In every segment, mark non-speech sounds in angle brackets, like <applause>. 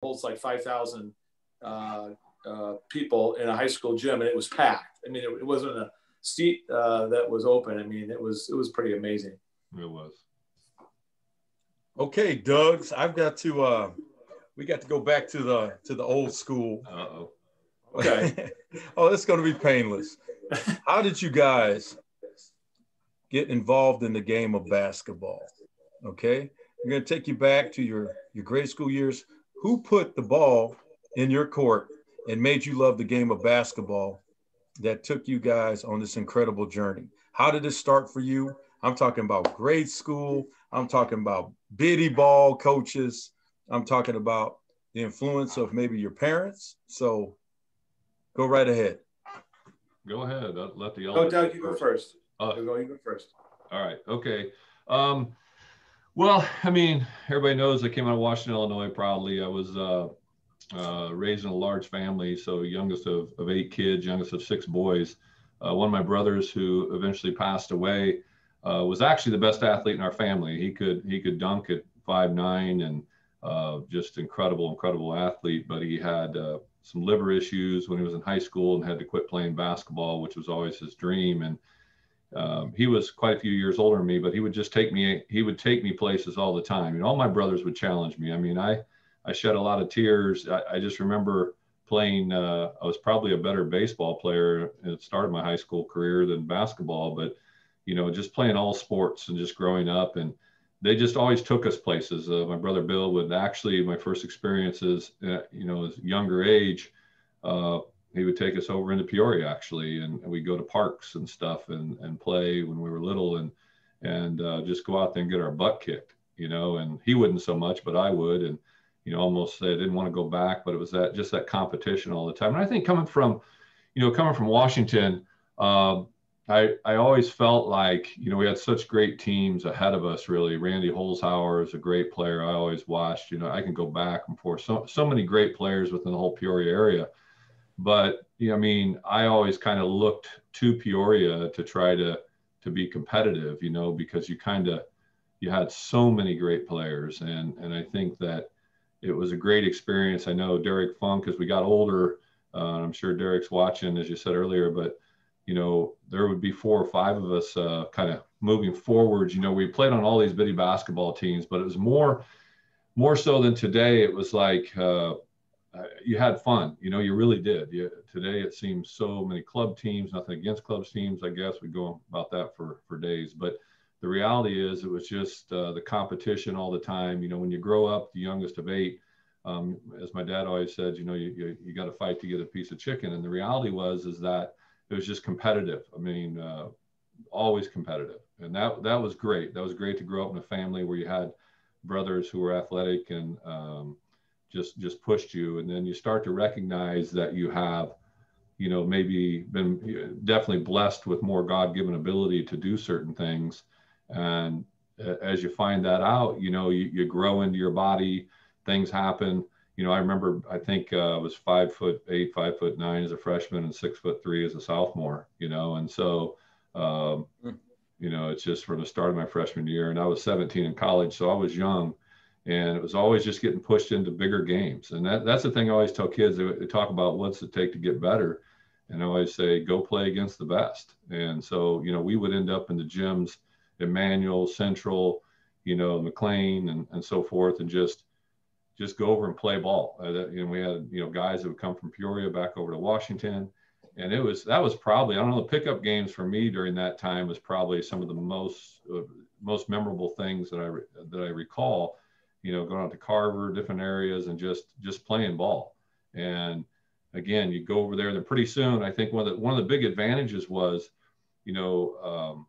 holds like 5,000 uh, uh, people in a high school gym, and it was packed. I mean, it, it wasn't a seat uh, that was open. I mean, it was it was pretty amazing. It was. Okay, Doug's. I've got to. Uh, we got to go back to the to the old school. Uh oh. Okay. <laughs> oh, it's going to be painless. How did you guys get involved in the game of basketball? Okay. I'm going to take you back to your, your grade school years. Who put the ball in your court and made you love the game of basketball that took you guys on this incredible journey? How did it start for you? I'm talking about grade school. I'm talking about biddy ball coaches. I'm talking about the influence of maybe your parents. So go right ahead. Go ahead. Let the Oh, Doug, you go first. Uh, go, you go first. All right. Okay. Um, well, I mean, everybody knows I came out of Washington, Illinois proudly. I was uh, uh, raised in a large family, so youngest of, of eight kids, youngest of six boys. Uh, one of my brothers, who eventually passed away, uh, was actually the best athlete in our family. He could he could dunk at five nine and uh, just incredible, incredible athlete. But he had uh, some liver issues when he was in high school and had to quit playing basketball, which was always his dream. And um, he was quite a few years older than me, but he would just take me. He would take me places all the time. And all my brothers would challenge me. I mean, I I shed a lot of tears. I, I just remember playing. Uh, I was probably a better baseball player at the start of my high school career than basketball, but you know, just playing all sports and just growing up and they just always took us places. Uh, my brother Bill would actually, my first experiences, uh, you know, as younger age, uh, he would take us over into Peoria actually, and, and we'd go to parks and stuff and, and play when we were little and, and uh, just go out there and get our butt kicked, you know, and he wouldn't so much, but I would. And, you know, almost I didn't want to go back, but it was that just that competition all the time. And I think coming from, you know, coming from Washington, um, I, I always felt like, you know, we had such great teams ahead of us, really. Randy Holzhauer is a great player. I always watched, you know, I can go back and forth. So, so many great players within the whole Peoria area. But, I mean, I always kind of looked to Peoria to try to, to be competitive, you know, because you kind of, you had so many great players. And, and I think that it was a great experience. I know Derek Funk, as we got older, uh, I'm sure Derek's watching, as you said earlier, but you know, there would be four or five of us uh, kind of moving forwards. You know, we played on all these bitty basketball teams, but it was more, more so than today. It was like uh, uh, you had fun. You know, you really did. You, today it seems so many club teams. Nothing against club teams. I guess we go about that for for days, but the reality is it was just uh, the competition all the time. You know, when you grow up, the youngest of eight. Um, as my dad always said, you know, you, you, you got to fight to get a piece of chicken. And the reality was, is that it was just competitive. I mean, uh, always competitive, and that that was great. That was great to grow up in a family where you had brothers who were athletic and um, just just pushed you, and then you start to recognize that you have, you know, maybe been definitely blessed with more God-given ability to do certain things, and as you find that out, you know, you, you grow into your body, things happen. You know, I remember I think uh, I was five foot eight, five foot nine as a freshman, and six foot three as a sophomore. You know, and so um, mm. you know, it's just from the start of my freshman year, and I was 17 in college, so I was young, and it was always just getting pushed into bigger games, and that that's the thing I always tell kids. They, they talk about what's it take to get better, and I always say go play against the best. And so you know, we would end up in the gyms, Manual, Central, you know, McLean, and and so forth, and just just go over and play ball. And you know, we had you know guys that would come from Peoria back over to Washington, and it was that was probably I don't know the pickup games for me during that time was probably some of the most uh, most memorable things that I that I recall. You know, going out to Carver, different areas, and just just playing ball. And again, you go over there, and then pretty soon, I think one of the one of the big advantages was, you know, um,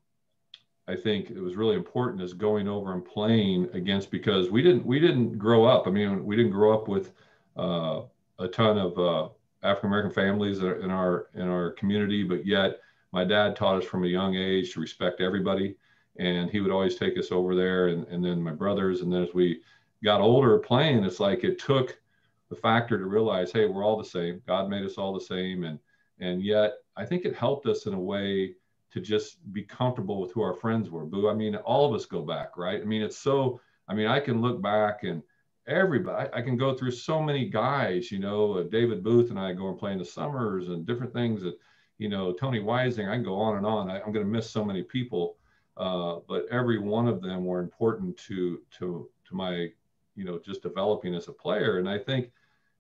I think it was really important is going over and playing against because we didn't we didn't grow up. I mean, we didn't grow up with uh, a ton of uh, African American families in our in our community, but yet my dad taught us from a young age to respect everybody, and he would always take us over there, and, and then my brothers, and then as we got older playing, it's like it took the factor to realize, hey, we're all the same. God made us all the same, and and yet I think it helped us in a way to just be comfortable with who our friends were. Boo, I mean, all of us go back, right? I mean, it's so. I mean, I can look back and everybody. I can go through so many guys, you know, uh, David Booth and I go and play in the summers and different things that, you know, Tony Weising, I can go on and on. I, am going to miss so many people, uh, but every one of them were important to, to, to my, you know, just developing as a player. And I think,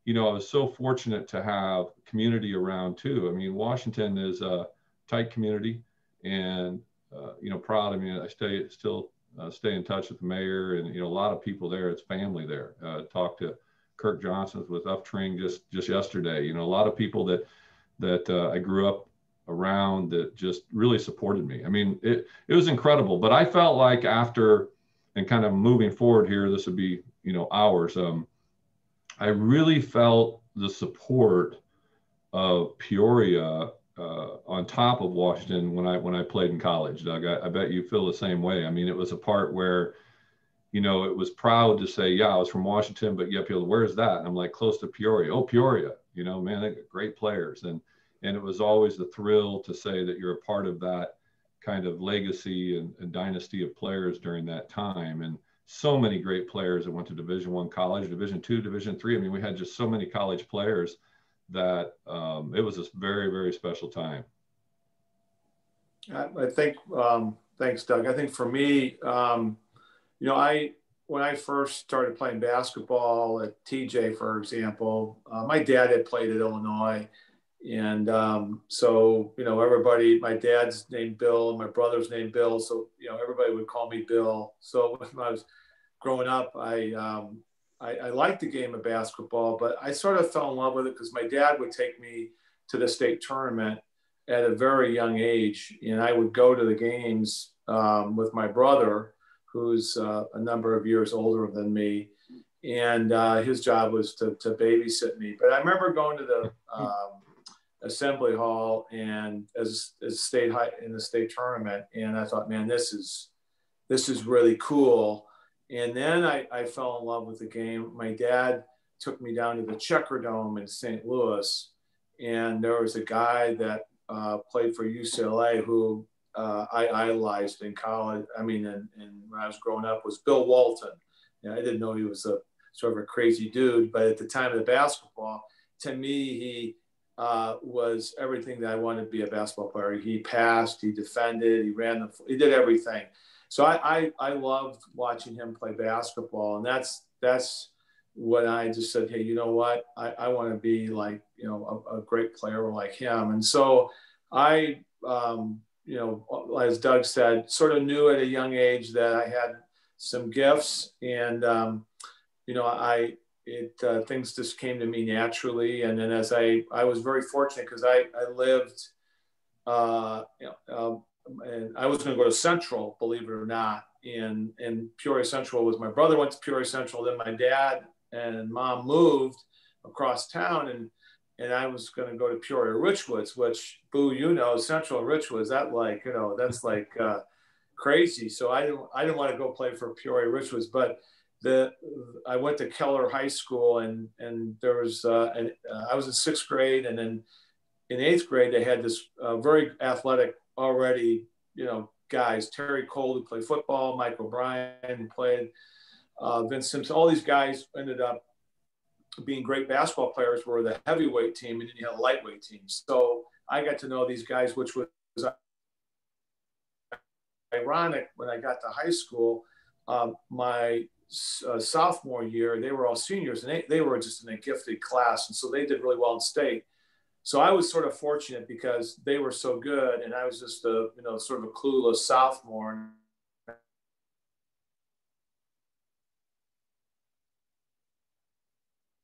you know, I was so fortunate to have community around too. I mean, Washington is a tight community and, uh, you know, proud. I mean, I stay still uh, stay in touch with the mayor and you know a lot of people there. It's family there. Uh, talked to Kirk Johnson with Uftring just just yesterday. You know a lot of people that that uh, I grew up around that just really supported me. I mean it it was incredible. But I felt like after and kind of moving forward here, this would be you know hours. Um, I really felt the support of Peoria uh, on top of Washington when I when I played in college, Doug. I, I, bet you feel the same way. I mean, it was a part where, you know, it was proud to say, yeah, I was from Washington, but yeah, people, where's that? And I'm like, close to Peoria. Oh, Peoria. You know, man, they got great players, and and it was always a thrill to say that you're a part of that kind of legacy and, and dynasty of players during that time. And so many great players that went to Division One college, Division Two, Division Three. I mean, we had just so many college players that um, it was a very, very special time. I, I think, um, thanks, Doug. I think for me, um, you know, I, when I first started playing basketball at TJ, for example, uh, my dad had played at Illinois. And um, so, you know, everybody, my dad's named Bill, my brother's named Bill. So, you know, everybody would call me Bill. So <laughs> when I was growing up, I, um, I, I liked the game of basketball, but I sort of fell in love with it because my dad would take me to the state tournament at a very young age, and I would go to the games um, with my brother, who's uh, a number of years older than me, and uh, his job was to, to, babysit me. But I remember going to the um, assembly hall and as, as state high in the state tournament, and I thought, man, this is this is really cool. And then I, I fell in love with the game. My dad took me down to the Checker Dome in St. Louis, and there was a guy that uh, played for UCLA who uh, I idolized in college. I mean, and, when I was growing up, was Bill Walton. I didn't know he was a sort of a crazy dude, but at the time of the basketball, to me, he uh, was everything that I wanted to be a basketball player. He passed, he defended, he ran the, he did everything so I, I, I loved watching him play basketball, and that's that's what I just said. Hey, you know what? I, I want to be like you know a, a, great player like him, and so I, um, you know, as Doug said, sort of knew at a young age that I had some gifts, and um, you know, I it uh, things just came to me naturally, and then as I I was very fortunate because I I lived. Uh, you know, um, and I was going to go to Central, believe it or not. And, and Peoria Central was my brother went to Peoria Central. Then my dad and mom moved across town, and and I was going to go to Peoria Richwoods, which boo, you know, Central Richwoods. That like you know that's like uh, crazy. So I didn't I didn't want to go play for Peoria Richwoods, but the I went to Keller High School, and and there was uh, uh, I was in sixth grade, and then in eighth grade they had this uh, very athletic already, you know, guys, Terry Cole who played football, Mike O'Brien who played, uh, Vince Simpson, all these guys ended up being great basketball players were the heavyweight team and then you had a lightweight team. So I got to know these guys, which was ironic when I got to high school. Um, my uh, sophomore year, they were all seniors and they, they were just in a gifted class. And so they did really well in state so I was sort of fortunate because they were so good, and I was just a you know sort of a clueless sophomore.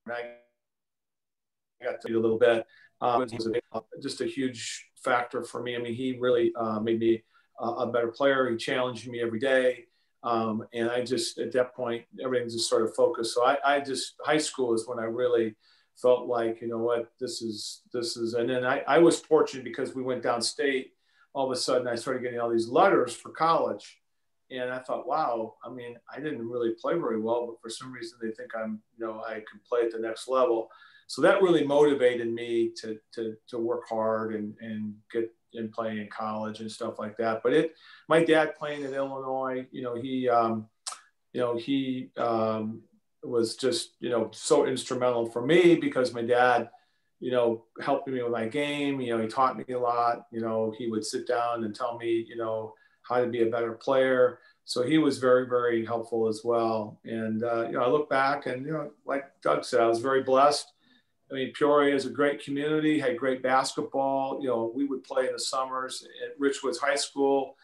And I got to a little bit. Um, was a, just a huge factor for me. I mean, he really uh, made me a better player. He challenged me every day. Um, and I just, at that point, everything just sort of focused. So I, I just, high school is when I really felt like, you know what, this is, this is, and then I, I was fortunate because we went downstate. All of a sudden, I started getting all these letters for college. And I thought, wow, I mean, I didn't really play very well, but for some reason they think I'm, you know, I can play at the next level. So that really motivated me to, to, to work hard and, and get and play in college and stuff like that. But it, my dad playing in Illinois, you know, he, um, you know, he, um, was just you know so instrumental for me because my dad you know helped me with my game. You know he taught me a lot. You know he would sit down and tell me you know how to be a better player. So he was very very helpful as well. And uh, you know i look back and you know like doug said i was very blessed. I mean peoria is a great community had great basketball. You know we would play in the summers at richwoods high school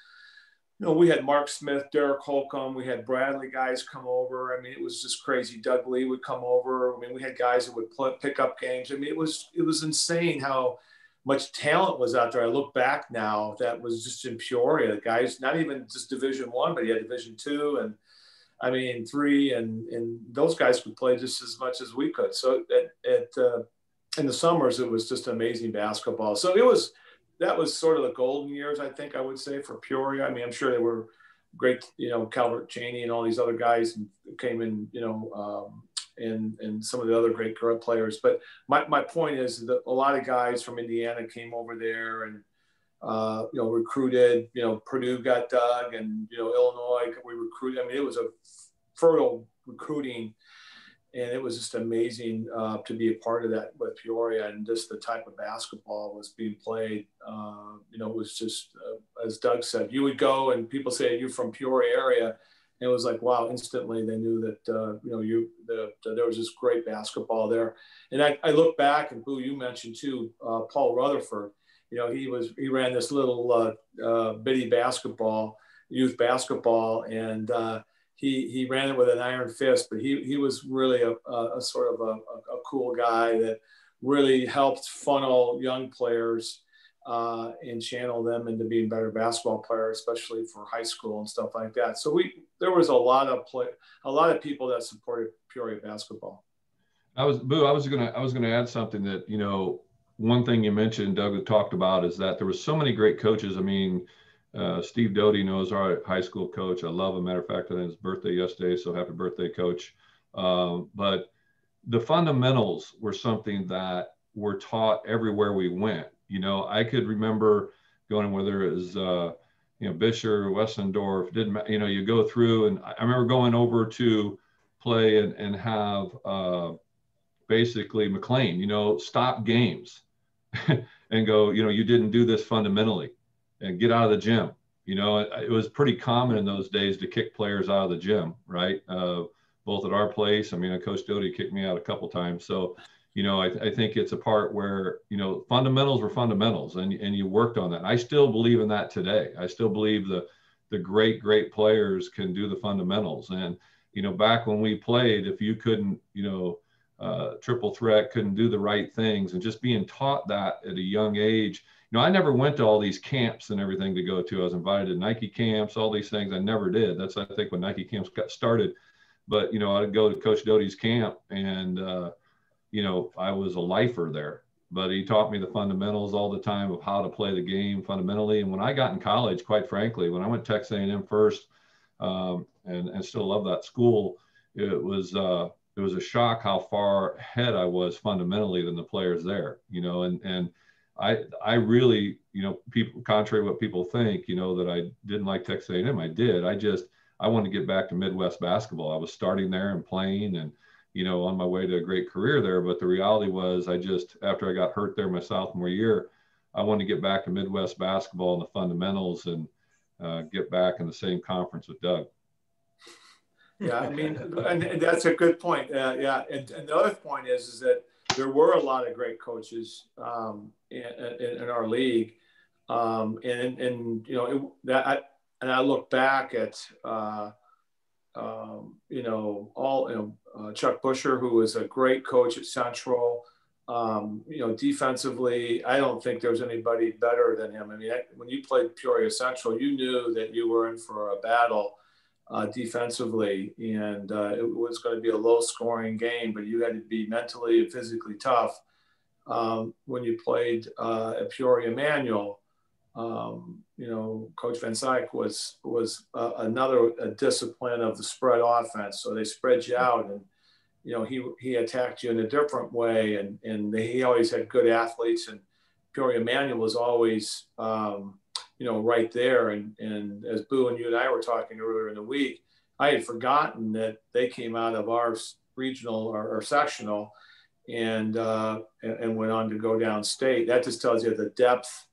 you know, we had Mark Smith, Derek Holcomb, we had Bradley guys come over. I mean, it was just crazy. Doug Lee would come over. I mean, we had guys that would play, pick up games. I mean, it was it was insane how much talent was out there. I look back now, that was just in Peoria. Guys, not even just Division One, but he had Division Two and I mean three, and and those guys could play just as much as we could. So at, at uh, in the summers, it was just amazing basketball. So it was that was sort of the golden years, I think I would say for Peoria. I mean, I'm sure they were great, you know, Calvert Cheney and all these other guys came in, you know, um, and and some of the other great players. But my, my point is that a lot of guys from Indiana came over there and uh, you know recruited. You know, Purdue got Doug, and you know Illinois we recruited. I mean, it was a fertile recruiting and it was just amazing uh, to be a part of that with Peoria and just the type of basketball was being played. Uh, you know, it was just uh, as Doug said, you would go and people say you're from Peoria area, and it was like wow, instantly they knew that uh, you know you that there was just great basketball there. And I, I look back and who you mentioned too, uh, Paul Rutherford. You know, he was he ran this little uh, bitty basketball, youth basketball, and he he ran it with an iron fist, but he he was really a, a, a sort of a, a, cool guy that really helped funnel young players uh, and channel them into being better basketball players, especially for high school and stuff like that. So we there was a lot of play, a lot of people that supported Peoria basketball. I was boo. I was gonna I was gonna add something that you know one thing you mentioned Doug talked about is that there was so many great coaches. I mean uh, Steve Doty knows our high school coach. I love him. Matter of fact, I think his birthday yesterday, so happy birthday, coach. Um, but the fundamentals were something that were taught everywhere we went. You know, I could remember going whether it was uh, you know Bisher, Westendorf, didn't you know you go through, and I remember going over to play and, and have uh, basically McLean, you know, stop games <laughs> and go, you know, you didn't do this fundamentally and get out of the gym. You know, it, it, was pretty common in those days to kick players out of the gym, right? Uh, both at our place. I mean, a Coach Doty kicked me out a couple times. So, you know, I, I, think it's a part where, you know, fundamentals were fundamentals and, and you worked on that. I still believe in that today. I still believe the, the great, great players can do the fundamentals. And, you know, back when we played, if you couldn't, you know, uh, triple threat, couldn't do the right things and just being taught that at a young age, know, I never went to all these camps and everything to go to. I was invited to Nike camps, all these things. I never did. That's I think when Nike camps got started. But you know, I'd go to Coach Doty's camp, and uh, you know, I was a lifer there. But he taught me the fundamentals all the time of how to play the game fundamentally. And when I got in college, quite frankly, when I went to Texas A&M first, um, and and still love that school, it was. Uh, it was a shock how far ahead I was fundamentally than the players there, you know, and and I I really you know people contrary to what people think you know that I didn't like Texas A&M I did I just I wanted to get back to Midwest basketball I was starting there and playing and you know on my way to a great career there but the reality was I just after I got hurt there my sophomore year I wanted to get back to Midwest basketball and the fundamentals and uh, get back in the same conference with Doug. Yeah, I mean, <laughs> and, that's a good point. Uh, yeah, and, and the other point is is that there were a lot of great coaches um, in, in, in, our league, um, and and you know it, that I, and I look back at uh, um, you know all you know uh, Chuck Buescher, who was a great coach at Central. Um, you know, defensively, I don't think there's anybody better than him. I mean, when you played Peoria Central, you knew that you were in for a battle uh, defensively, and uh, it was going to be a low-scoring game. But you had to be mentally and physically tough. Um, when you played uh, at Peoria Manual, um, you know, Coach Van Scyoc was was uh, another discipline of the spread offense. So they spread you out, and you know he he attacked you in a different way, and and he always had good athletes. And Peoria Manual was always um, you know, right there. And, and as Boo and you and I were talking earlier in the week, I had forgotten that they came out of our regional or, or sectional, and, uh, and, and went on to go down state. That just tells you the depth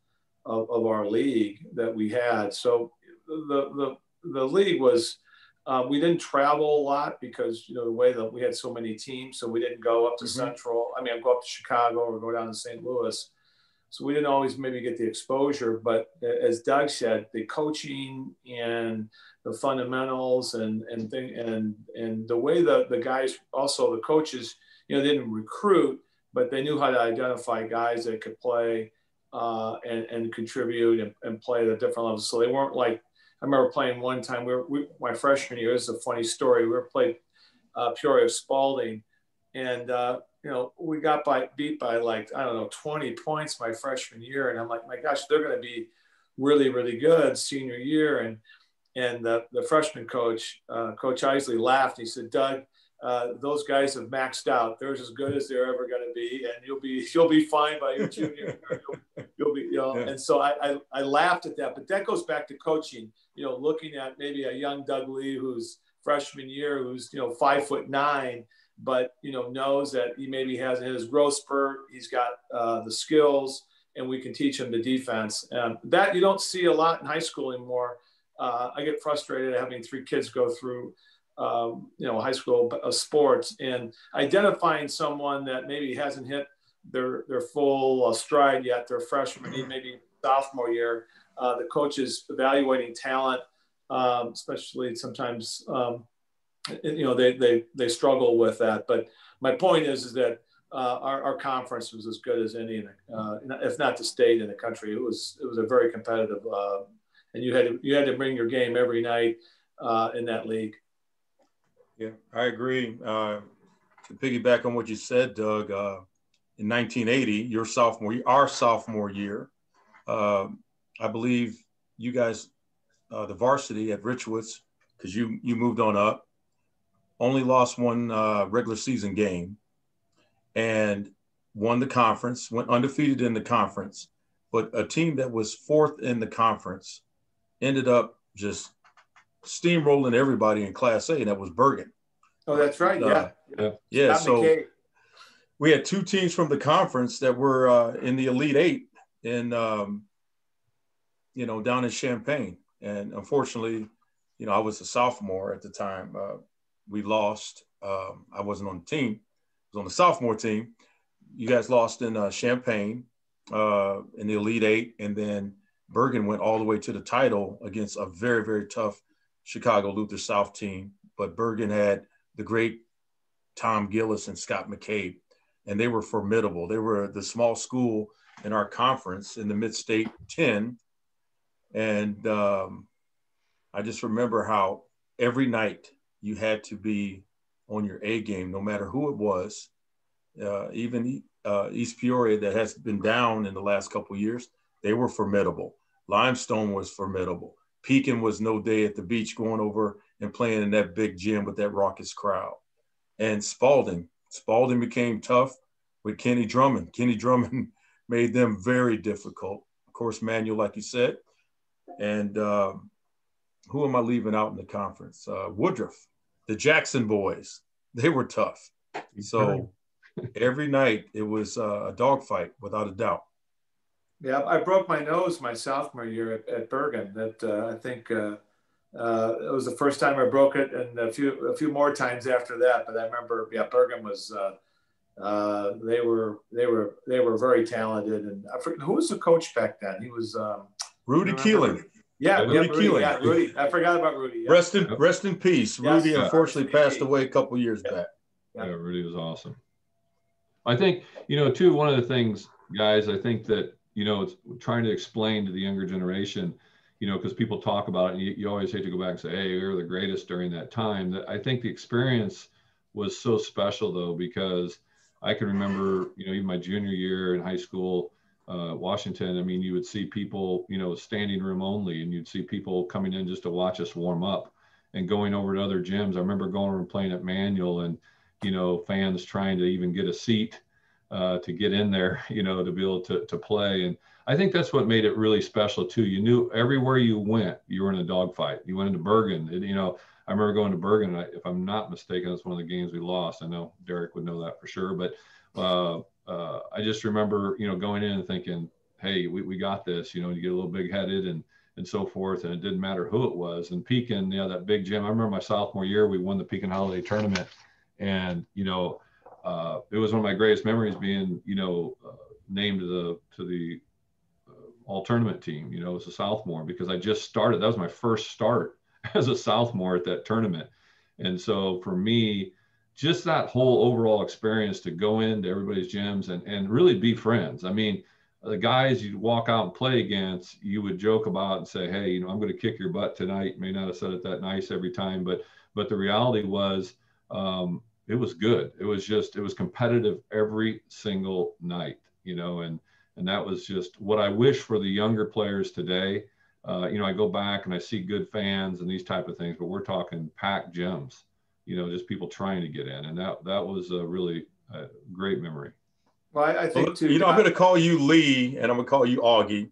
of, of our league that we had. So the the the league was. Uh, we didn't travel a lot because you know the way that we had so many teams, so we didn't go up to mm-hmm. Central. I mean, I'd go up to Chicago or go down to St. Louis. So we didn't always maybe get the exposure, but as Doug said, the coaching and the fundamentals and and thing and and the way the the guys also the coaches you know didn't recruit but they knew how to identify guys that could play uh, and and contribute and, and play at a different level. So they weren't like I remember playing one time we were we, my freshman year this is a funny story we were playing uh, Peoria Spalding and uh, you know we got by beat by like I don't know 20 points my freshman year and I'm like my gosh they're going to be really really good senior year and and the, the freshman coach, uh, Coach Isley, laughed. He said, "Doug, uh, those guys have maxed out. They're as good as they're ever going to be, and you'll be <laughs> you'll be fine by your junior. you'll, you'll, be, you know." Yeah. And so I, I, I laughed at that, but that goes back to coaching. You know, looking at maybe a young Doug Lee who's freshman year, who's you know five foot nine, but you know knows that he maybe has his growth spurt. He's got uh, the skills, and we can teach him the defense. And that you don't see a lot in high school anymore uh, I get frustrated having three kids go through, um, you know, high school uh, sports and identifying someone that maybe hasn't hit their their full uh, stride yet. They're freshman, maybe sophomore year. Uh, the coach is evaluating talent, um, especially sometimes, um, you know, they, they they struggle with that. But my point is, is that uh, our, our, conference was as good as any, uh, if not the state in the country. It was it was a very competitive uh, and you had to you had to bring your game every night uh, in that league. Yeah, I agree. Uh, to piggyback on what you said, Doug, uh, in 1980, your sophomore, our sophomore year, I believe you guys, the varsity at Richwoods, because you you moved on up, only lost one uh, regular season game, and won the conference, went undefeated in the conference. But a team that was fourth in the conference ended up just steamrolling everybody in Class A, and that was Bergan. Oh, that's right. Uh, yeah. Yeah. so we had two teams from the conference that were uh, in the Elite Eight in, um, you know, down in Champaign. And unfortunately, you know, I was a sophomore at the time. Uh, we lost. Um, I wasn't on the team. I was on the sophomore team. You guys lost in uh, Champaign uh, in the Elite Eight, and then Bergan went all the way to the title against a very, very tough Chicago Luther South team. But Bergan had the great Tom Gillis and Scott McCabe, and they were formidable. They were the small school in our conference in the Mid State 10. And um, I just remember how every night you had to be on your A game, no matter who it was. Uh, even uh, East Peoria, that has been down in the last couple years, they were formidable. Limestone was formidable. Pekin was no day at the beach going over and playing in that big gym with that raucous crowd. And Spalding, Spalding became tough with Kenny Drummond. Kenny Drummond <laughs> made them very difficult. Of course, Manual, like you said. And uh, who am I leaving out in the conference? Uh, Woodruff, the Jackson boys. They were tough. So <laughs> every night it was uh, a dogfight without a doubt. Yeah, I broke my nose my sophomore year at, at Bergan. That uh, I think uh, uh, it was the first time I broke it, and a few a few more times after that. But I remember, yeah, Bergan was uh, uh, they were they were they were very talented. And I forget, who was the coach back then? He was um, Rudy Keeling. Yeah, Rudy, yeah, Rudy, yeah, Rudy. I forgot about Rudy. Yeah. Rest in rest in peace. Yes, Rudy unfortunately passed away a couple years back. Yeah, Rudy was awesome. I think you know too. One of the things, guys, I think that you know, it's trying to explain to the younger generation, you know, because people talk about it and you, you, always hate to go back and say, hey, we were the greatest during that time. That I think the experience was so special though, because I can remember, you know, even my junior year in high school, uh, Washington, I mean, you would see people, you know, standing room only, and you'd see people coming in just to watch us warm up and going over to other gyms. I remember going over and playing at Manual and, you know, fans trying to even get a seat uh, to get in there, <laughs> you know, to be able to, to play. And I think that's what made it really special too. You knew everywhere you went, you were in a dogfight. You went into Bergan, you know, I remember going to Bergan. I, if I'm not mistaken, it's one of the games we lost. I know Derek would know that for sure, but uh, uh, I just remember, you know, going in and thinking, "Hey, we, we got this." You know, you get a little big headed and and so forth, and it didn't matter who it was. And Pekin, you know, that big gym. I remember my sophomore year, we won the Pekin Holiday Tournament, and you know, uh, it was one of my greatest memories being, you know, uh, named to the to the all tournament team, you know, as a sophomore because I just started. That was my first start <laughs> as a sophomore at that tournament. And so for me, just that whole overall experience to go into everybody's gyms and, and really be friends. I mean, the guys you'd walk out and play against, you would joke about and say, Hey, you know, I'm going to kick your butt tonight. May not have said it that nice every time, but, but the reality was, um, it was good. It was just, it was competitive every single night, you know, and, and that was just what I wish for the younger players today. Uh, you know, I go back and I see good fans and these type of things, but we're talking packed gyms, you know, just people trying to get in, and that that was a really a great memory. Well, I, I think well, too. You know, I'm going to call you Lee, and I'm going to call you Augie.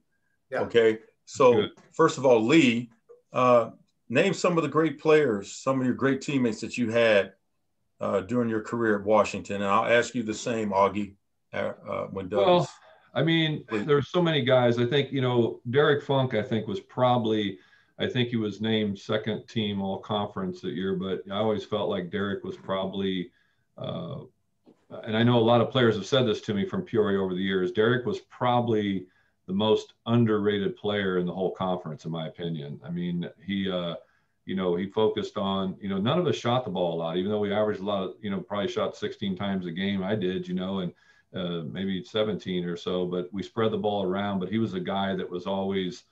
Yeah. Okay. So good. first of all, Lee, uh, name some of the great players, some of your great teammates that you had uh, during your career at Washington, and I'll ask you the same, Augie, uh, uh when Doug. Well, I mean, there's so many guys. I think, you know, Derek Funk, I think, was probably, I think he was named second team all conference that year, but I always felt like Derek was probably, uh, and I know a lot of players have said this to me from Peoria over the years. Derek was probably the most underrated player in the whole conference, in my opinion. I mean, he, uh, you know, he focused on, you know, none of us shot the ball a lot, even though we averaged a lot of, you know, probably shot 16 times a game. I did, you know, and, uh, maybe 17 or so, but we spread the ball around. But he was a guy that was always,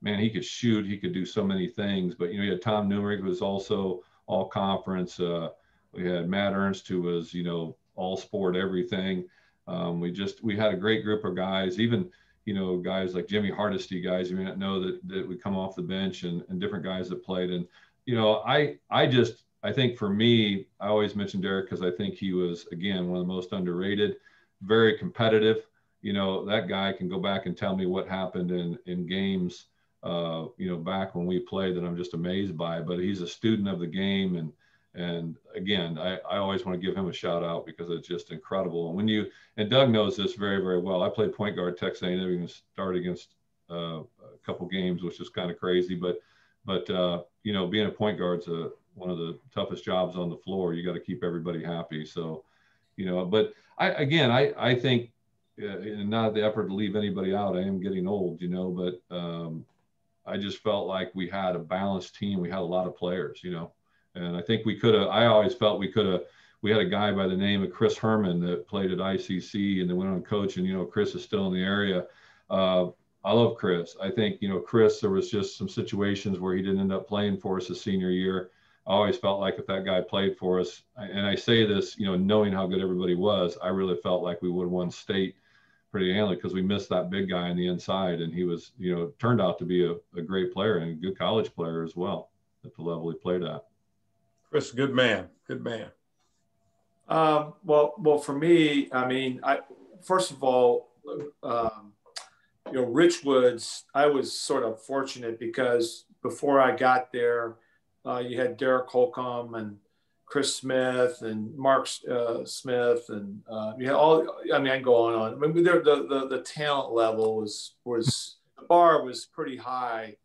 man, he could shoot, he could do so many things. But you know, you had Tom Newmark, who was also all conference. Uh, we had Matt Ernst, who was you know all sport everything. Um, we just we had a great group of guys, even you know guys like Jimmy Hardesty, guys you may not know that that would come off the bench, and, and different guys that played. And you know, I I just I think for me, I always mention Derek because I think he was again one of the most underrated very competitive. You know, that guy can go back and tell me what happened in, in games, uh, you know, back when we played that I'm just amazed by. But he's a student of the game. And, and again, I, I always want to give him a shout out because it's just incredible. And when you, and Doug knows this very, very well. I played point guard Texas A&M and start against uh, a couple games, which is kind of crazy. But, but uh, you know, being a point guard's a, one of the toughest jobs on the floor. You got to keep everybody happy. So, you know, but I, again, I, I think uh, not the effort to leave anybody out. I am getting old, you know, but um, I just felt like we had a balanced team. We had a lot of players, you know, and I think we could have, I always felt we could have, we had a guy by the name of Chris Herman that played at ICC and then went on coaching. you know, Chris is still in the area. Uh, I love Chris. I think, you know, Chris, there was just some situations where he didn't end up playing for us his senior year. I always felt like if that guy played for us, and I say this, you know, knowing how good everybody was, I really felt like we would have won state pretty handily because we missed that big guy on the inside, and he was, you know, turned out to be a, a great player and a good college player as well at the level he played at. Chris, good man, good man. Um, well, well, for me, I mean, I first of all, um, you know, Rich Woods, I was sort of fortunate because before I got there uh, you had Derek Holcomb and Chris Smith and Mark uh, Smith, and uh, you all. I mean, I go on and on. I mean, the, the the talent level was was the bar was pretty high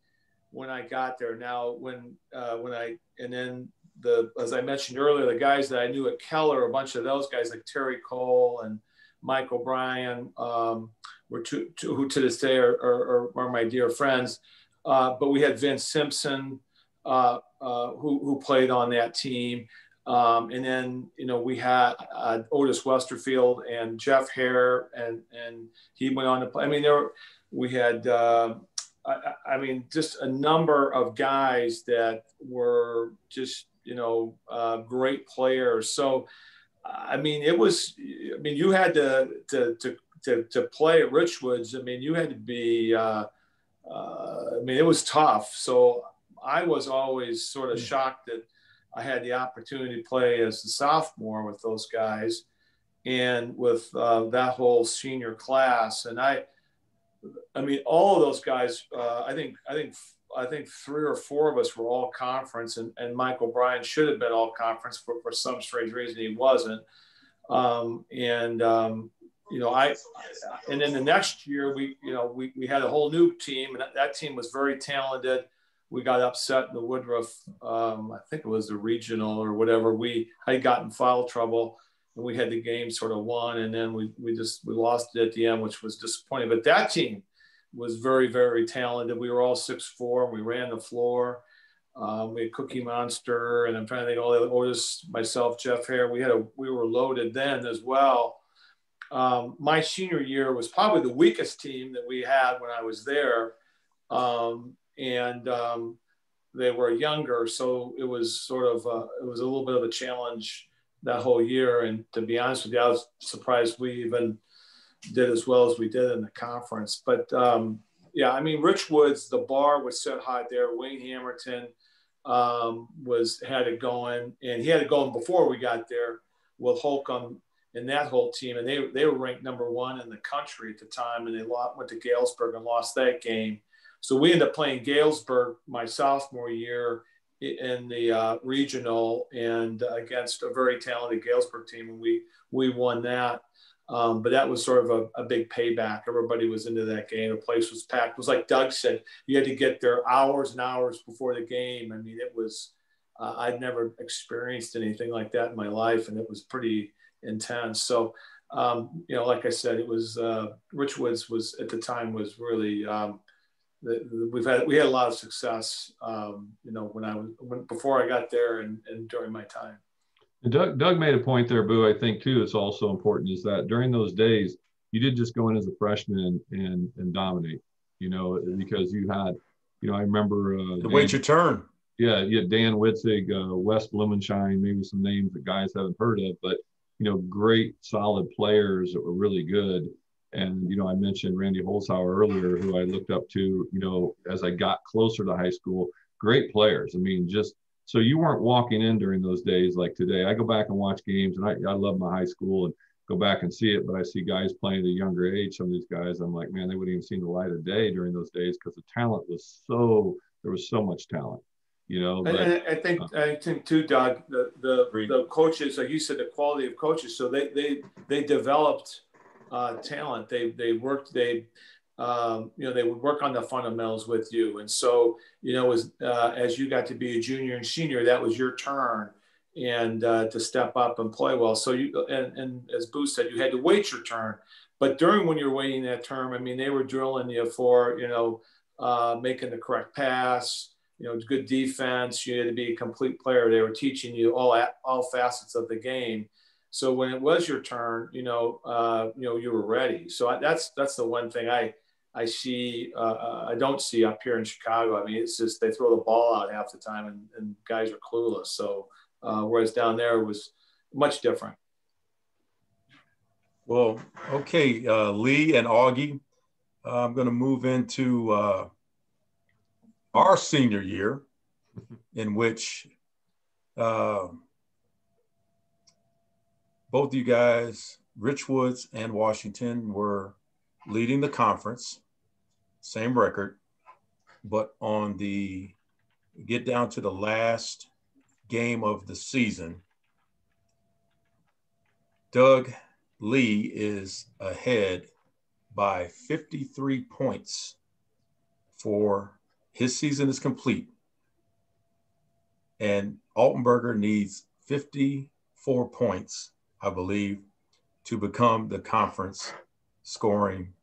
when I got there. Now, when uh, when I and then the as I mentioned earlier, the guys that I knew at Keller, a bunch of those guys like Terry Cole and Mike O'Brien, um, were to, to, who to this day are, are, are my dear friends. Uh, but we had Vince Simpson uh, uh, who, who played on that team. Um, and then, you know, we had uh, Otis Westerfield and Jeff Hare, and, and he went on to play. I mean, there were, we had, uh, I, I, mean, just a number of guys that were just, you know, uh, great players. So, I mean, it was, I mean, you had to, to, to, to, to play at Richwoods. I mean, you had to be, uh, uh, I mean, it was tough. So I was always sort of shocked that I had the opportunity to play as a sophomore with those guys and with uh, that whole senior class. And I, I mean, all of those guys, uh, I think, I think I think three or four of us were all conference, and, and Mike O'Brien should have been all conference, for some strange reason he wasn't. Um, and um, you know, I and then the next year we, you know, we, we had a whole new team, and that team was very talented. We got upset in the Woodruff, um, I think it was the regional or whatever. We I got in foul trouble, and we had the game sort of won, and then we we just we lost it at the end, which was disappointing. But that team was very, very talented. We were all six four. We ran the floor. Um, we had Cookie Monster, and I'm trying to think all the Otis, myself, Jeff Hare. We had a we were loaded then as well. Um, my senior year was probably the weakest team that we had when I was there, um, and um, they were younger, so it was sort of a, it was a little bit of a challenge that whole year. And to be honest with you, I was surprised we even did as well as we did in the conference. But um, yeah, I mean, Rich Woods, the bar was set high there. Wayne Hamilton um, was had it going, and he had it going before we got there with Holcomb and that whole team, and they they were ranked number one in the country at the time, and they lost, went to Galesburg and lost that game. So we ended up playing Galesburg my sophomore year in the uh, regional and against a very talented Galesburg team, and we we won that. Um, but that was sort of a, a, big payback. Everybody was into that game. The place was packed. It was like Doug said, you had to get there hours and hours before the game. I mean, it was, uh, I'd never experienced anything like that in my life, and it was pretty intense. So, um, you know, like I said, it was, uh, Rich Woods was at the time was really, um, we've had, we had a lot of success, um, you know, when I was, when, before I got there and, and during my time. Doug, Doug made a point there, Boo. I think too. It's also important is that during those days, you did just go in as a freshman and and dominate. You know, because you had, you know, I remember. Uh, Dan, wait your turn. Yeah, you had Dan Witzig, uh, Wes Blumenshine, maybe some names that guys haven't heard of, but you know, great solid players that were really good. And you know, I mentioned Randy Holzhauer earlier, who I looked up to. You know, as I got closer to high school, great players. I mean, just so you weren't walking in during those days like today. I go back and watch games, and I, I love my high school and go back and see it. But I see guys playing at a younger age. Some of these guys, I'm like, man, they wouldn't even seen the light of day during those days because the talent was so there was so much talent. You know, but, and I think uh, I think too, Doug, the the, the coaches, like you said, the quality of coaches. So they they they developed uh, talent. They they worked. They um, you know, they would work on the fundamentals with you. And so, you know, as, uh, as you got to be a junior and senior, that was your turn and uh, to step up and play well. So you, and, and as Boo said, you had to wait your turn. But during when you're waiting that term, I mean, they were drilling you for, you know, uh, making the correct pass, you know, good defense. You had to be a complete player. They were teaching you all, all facets of the game. So when it was your turn, you know, uh, you know, you were ready. So I, that's that's the one thing I I see, uh, uh, I don't see up here in Chicago. I mean, it's just they throw the ball out half the time and, and guys are clueless. So, uh, whereas down there was much different. Well, okay, uh, Lee and Augie, uh, I'm going to move into uh, our senior year, in which both you guys, Rich Woods and Washington, were leading the conference same record, but on the get down to the last game of the season, Doug Lee is ahead by 53 points for his season is complete. And Altenberger needs 54 points, I believe, to become the conference scoring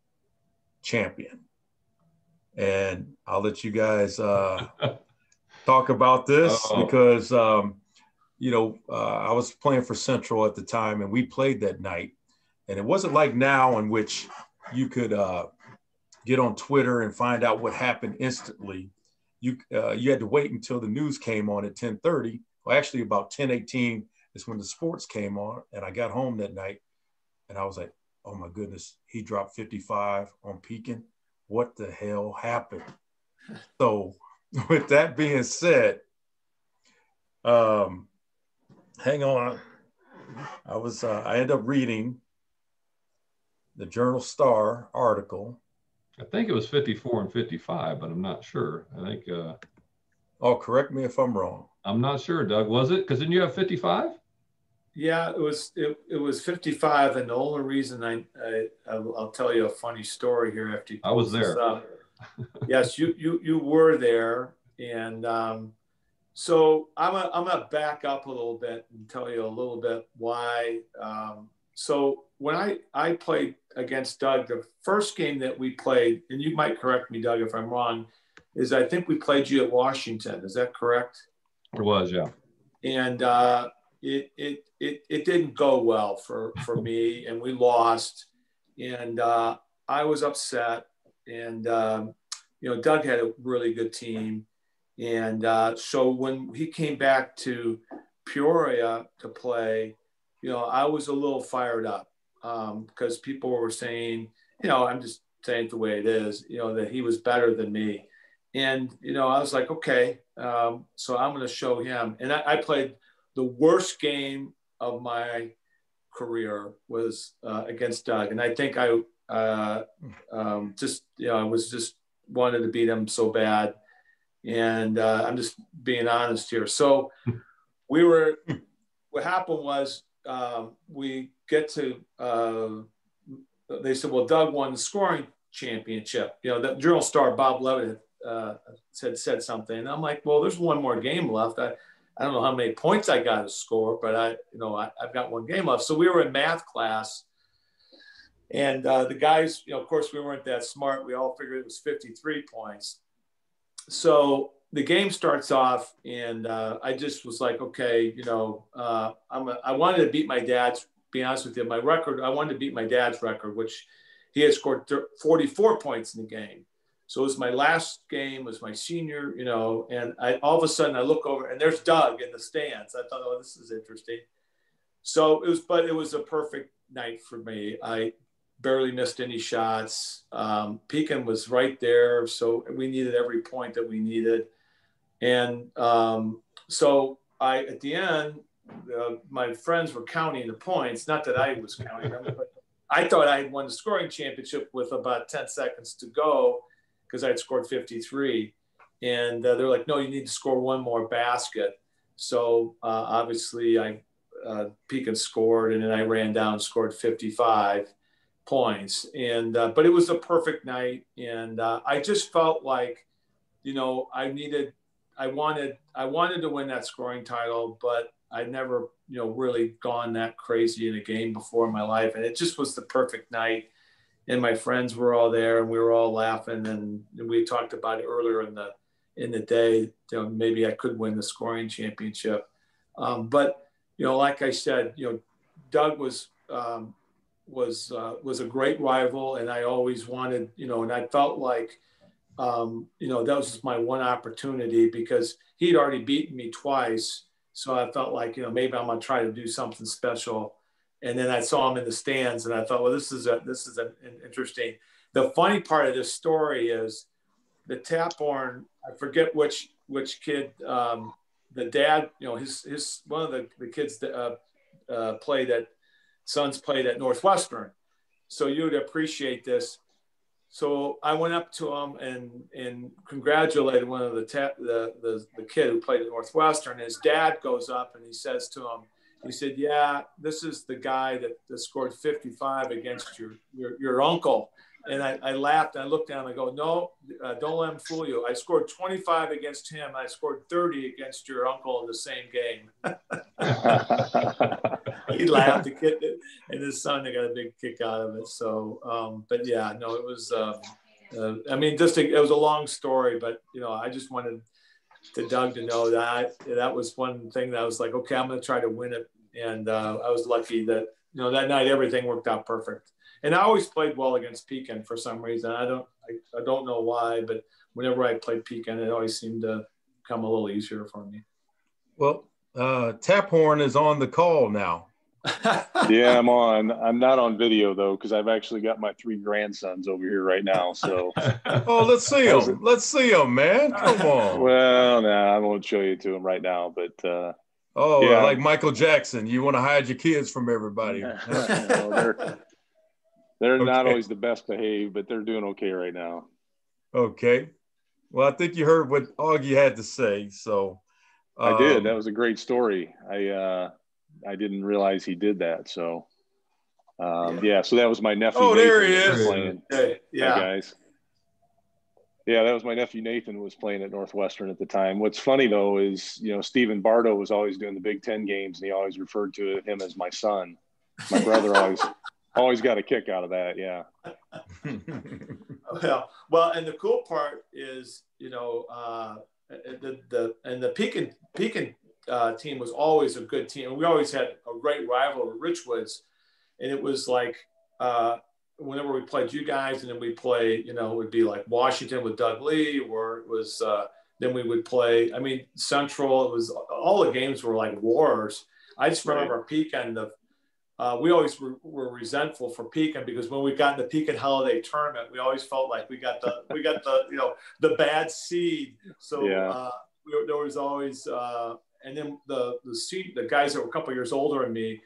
champion and I'll let you guys uh, <laughs> talk about this Uh-oh. because um, you know uh, I was playing for Central at the time, and we played that night, and it wasn't like now in which you could uh, get on Twitter and find out what happened instantly. You uh, you had to wait until the news came on at 10:30. Well, actually, about 10:18 is when the sports came on, and I got home that night, and I was like, "Oh my goodness, he dropped 55 on Pekin." what the hell happened? so, <laughs> with that being said, um, hang on. I was uh, I ended up reading the Journal Star article I think it was 54 and 55, but I'm not sure. I think. Uh, oh, correct me if I'm wrong. I'm not sure, Doug. Was it? Because didn't you have 55? Yeah, it was. It, it was 55, and the only reason I, I I'll tell you a funny story here after you. I was there. yes, you you you were there, and um, so I'm a, I'm gonna back up a little bit and tell you a little bit why. Um, so when I I played against Doug, the first game that we played, and you might correct me, Doug, if I'm wrong, is I think we played you at Washington. Is that correct? It was, yeah. And uh, it, it it it didn't go well for for me, and we lost, and uh, I was upset, and um, you know Doug had a really good team, and uh, so when he came back to Peoria to play, you know I was a little fired up because um, people were saying, you know, I'm just saying the way it is, you know, that he was better than me. And, you know, I was like, okay, um, so I'm going to show him. And I, I, played the worst game of my career was uh, against Doug. And I think I uh, um, just, you know, I was just wanted to beat him so bad. And uh, I'm just being honest here. So we were, what happened was um, we get to, uh, they said, well, Doug won the scoring championship. You know, the Journal Star, Bob Levitt uh, said said something. And I'm like, well, there's one more game left. I, I don't know how many points I got to score, but I, you know, I, have got one game left. So we were in math class, and uh, the guys, you know, of course, we weren't that smart. We all figured it was 53 points. So the game starts off, and uh, I just was like, okay, you know, uh, I'm a, I wanted to beat my dad's. Be honest with you, my record. I wanted to beat my dad's record, which he had scored 44 points in the game. So it was my last game, was my senior, you know, and I all of a sudden I look over and there's Doug in the stands. I thought, oh, this is interesting. So it was, but it was a perfect night for me. I barely missed any shots. Um, Pekin was right there, so we needed every point that we needed. And um, so I, at the end, uh, my friends were counting the points. Not that I was counting them, but I thought I had won the scoring championship with about 10 seconds to go because I had scored 53. And uh, they're like, no, you need to score one more basket. So uh, obviously, I uh, Pekin scored, and then I ran down and scored 55 points. And uh, but it was a perfect night, and uh, I just felt like, you know, I needed I wanted I wanted to win that scoring title, but I'd never you know really gone that crazy in a game before in my life, and it just was the perfect night. And my friends were all there, and we were all laughing, and we talked about it earlier in the in the day. You know, maybe I could win the scoring championship, um, but you know, like I said, you know, Doug was um, was uh, was a great rival, and I always wanted, you know, and I felt like um, you know, that was my one opportunity because he'd already beaten me twice. So I felt like, you know, maybe I'm gonna try to do something special. And then I saw him in the stands, and I thought, well, this is a this is an interesting. The funny part of this story is the Taphorn. I forget which which kid. Um, the dad, you know, his his one of the the kids that uh, uh, played at sons played at Northwestern. So you would appreciate this so I went up to him and and congratulated one of the ta- the, the the kid who played at Northwestern. His dad goes up and he says to him, he said, "Yeah, this is the guy that, that scored 55 against your your, your uncle." And I, I laughed. I looked down. I go, "No, uh, don't let him fool you. I scored 25 against him. I scored 30 against your uncle in the same game." <laughs> he laughed. The kid and his son, they got a big kick out of it. So, um, but yeah, no, it was. Um, uh, I mean, just a, it was a long story, but you know, I just wanted to Doug to know that that was one thing that I was like, okay, I'm going to try to win it, and uh, I was lucky that you know that night everything worked out perfect. And I always played well against Pekin for some reason. I don't I, I don't know why, but whenever I played Pekin, it always seemed to come a little easier for me. Well, uh, Taphorn is on the call now yeah, <laughs> I'm on. I'm not on video though because I've actually got my three grandsons over here right now. So, <laughs> oh, let's see them. Let's see them, man. Come on. well, nah, I won't show you to them right now, but. uh Oh, yeah. like Michael Jackson, you want to hide your kids from everybody. <laughs> they're, They're not always the best behaved, but they're doing okay right now. Okay. Well, I think you heard what Augie had to say. So I did. um, That was a great story. I uh, I didn't realize he did that. So um, yeah. So that was my nephew. Oh, there he is. Playing. Hey, Hi, yeah. guys. Yeah, that was my nephew Nathan was playing at Northwestern at the time. What's funny though is you know Stephen Bardo was always doing the Big Ten games, and he always referred to him as my son. My brother always <laughs> always got a kick out of that. Yeah. <laughs> Well, well, and the cool part is, you know, uh, the the and the Pekin Pekin uh, team was always a good team. We always had a great rival, Richwoods, and it was like uh, whenever we played you guys, and then we play, you know, it would be like Washington with Doug Lee, or it was uh, then we would play. I mean, Central. It was all the games were like wars. I just remember Pekin the uh, we always were, were resentful for Pekin because when we got in the Pekin holiday tournament, we always felt like we got the we got the you know the bad seed. So Yeah. uh, we, there was always uh, and then the the seed the guys that were a couple years older than me,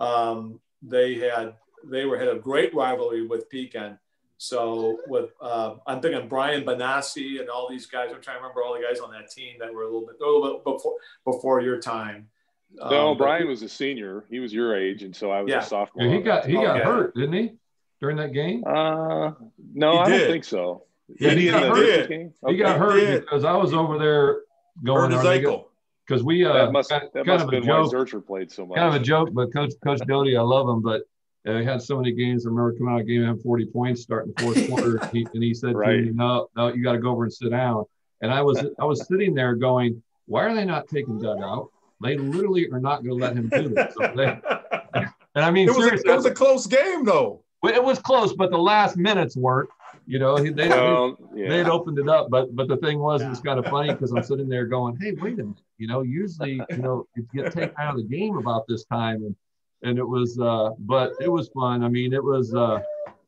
um, they had they were had a great rivalry with Pekin. So with uh, I'm thinking Brian Benassi and all these guys. I'm trying to remember all the guys on that team that were a little bit a little bit before before your time. No, Um, but- Brian was a senior. He was your age, and so I was Yeah. a sophomore. Yeah, he got he got Okay. hurt, didn't he, during that game? Uh, no, He I did. don't think so. Yeah, Was he got hurt. Christmas game? He got hurt did. because I was over there going hurt his ankle. Because we uh That must kind, that kind must of have a been why joke Zurcher played so much. kind of a joke, but Coach Coach Doty, I love him, but uh, he had so many games. I remember coming out of a game having 40 points starting the fourth quarter, he, and he said to Right. me, "No, no, you got to go over and sit down." And I was I was sitting there going, "Why are they not taking Doug out? They literally are not going to let him do this." So they, <laughs> and I mean, it was, a, seriously, it was a close game though. it was close, but the last minutes weren't. You know, they, they, Well, they had opened it up, but but the thing was, Yeah. it's kind of funny because I'm <laughs> sitting there going, "Hey, wait a minute! You know, usually, you know, you get taken out of the game about this time, and and it was, uh, but it was fun. I mean, it was. Uh,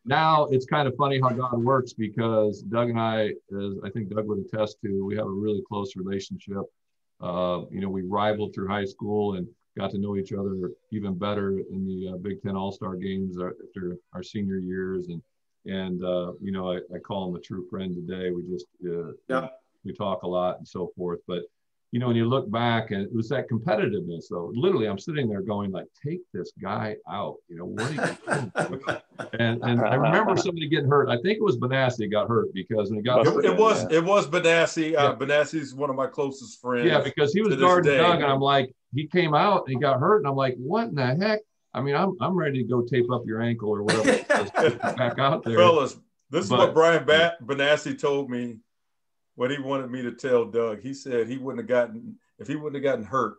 now it's kind of funny how God works because Doug and I, as I think Doug would attest to, we have a really close relationship. Uh, you know, we rivaled through high school and got to know each other even better in the uh, Big Ten All Star games after our senior years, and and uh, you know, I, I call him a true friend today. We just uh, Yeah. we talk a lot and so forth, but you know, when you look back and it was that competitiveness though, literally I'm sitting there going like, take this guy out, you know, what are you doing? <laughs> And, and I remember <laughs> somebody getting hurt. I think it was Benassi got hurt because when he got Must hurt, It, it was Yeah. it was Benassi. Yeah. Uh, Benassi's one of my closest friends. yeah, because he was to this guarding. Doug, and I'm like, he came out and he got hurt, and I'm like, what in the heck? I mean, I'm I'm ready to go tape up your ankle or whatever, it is, get you back <laughs> out there. Fellas, this is what Brian ba- Benassi told me what he wanted me to tell Doug. He said he wouldn't have gotten if he wouldn't have gotten hurt.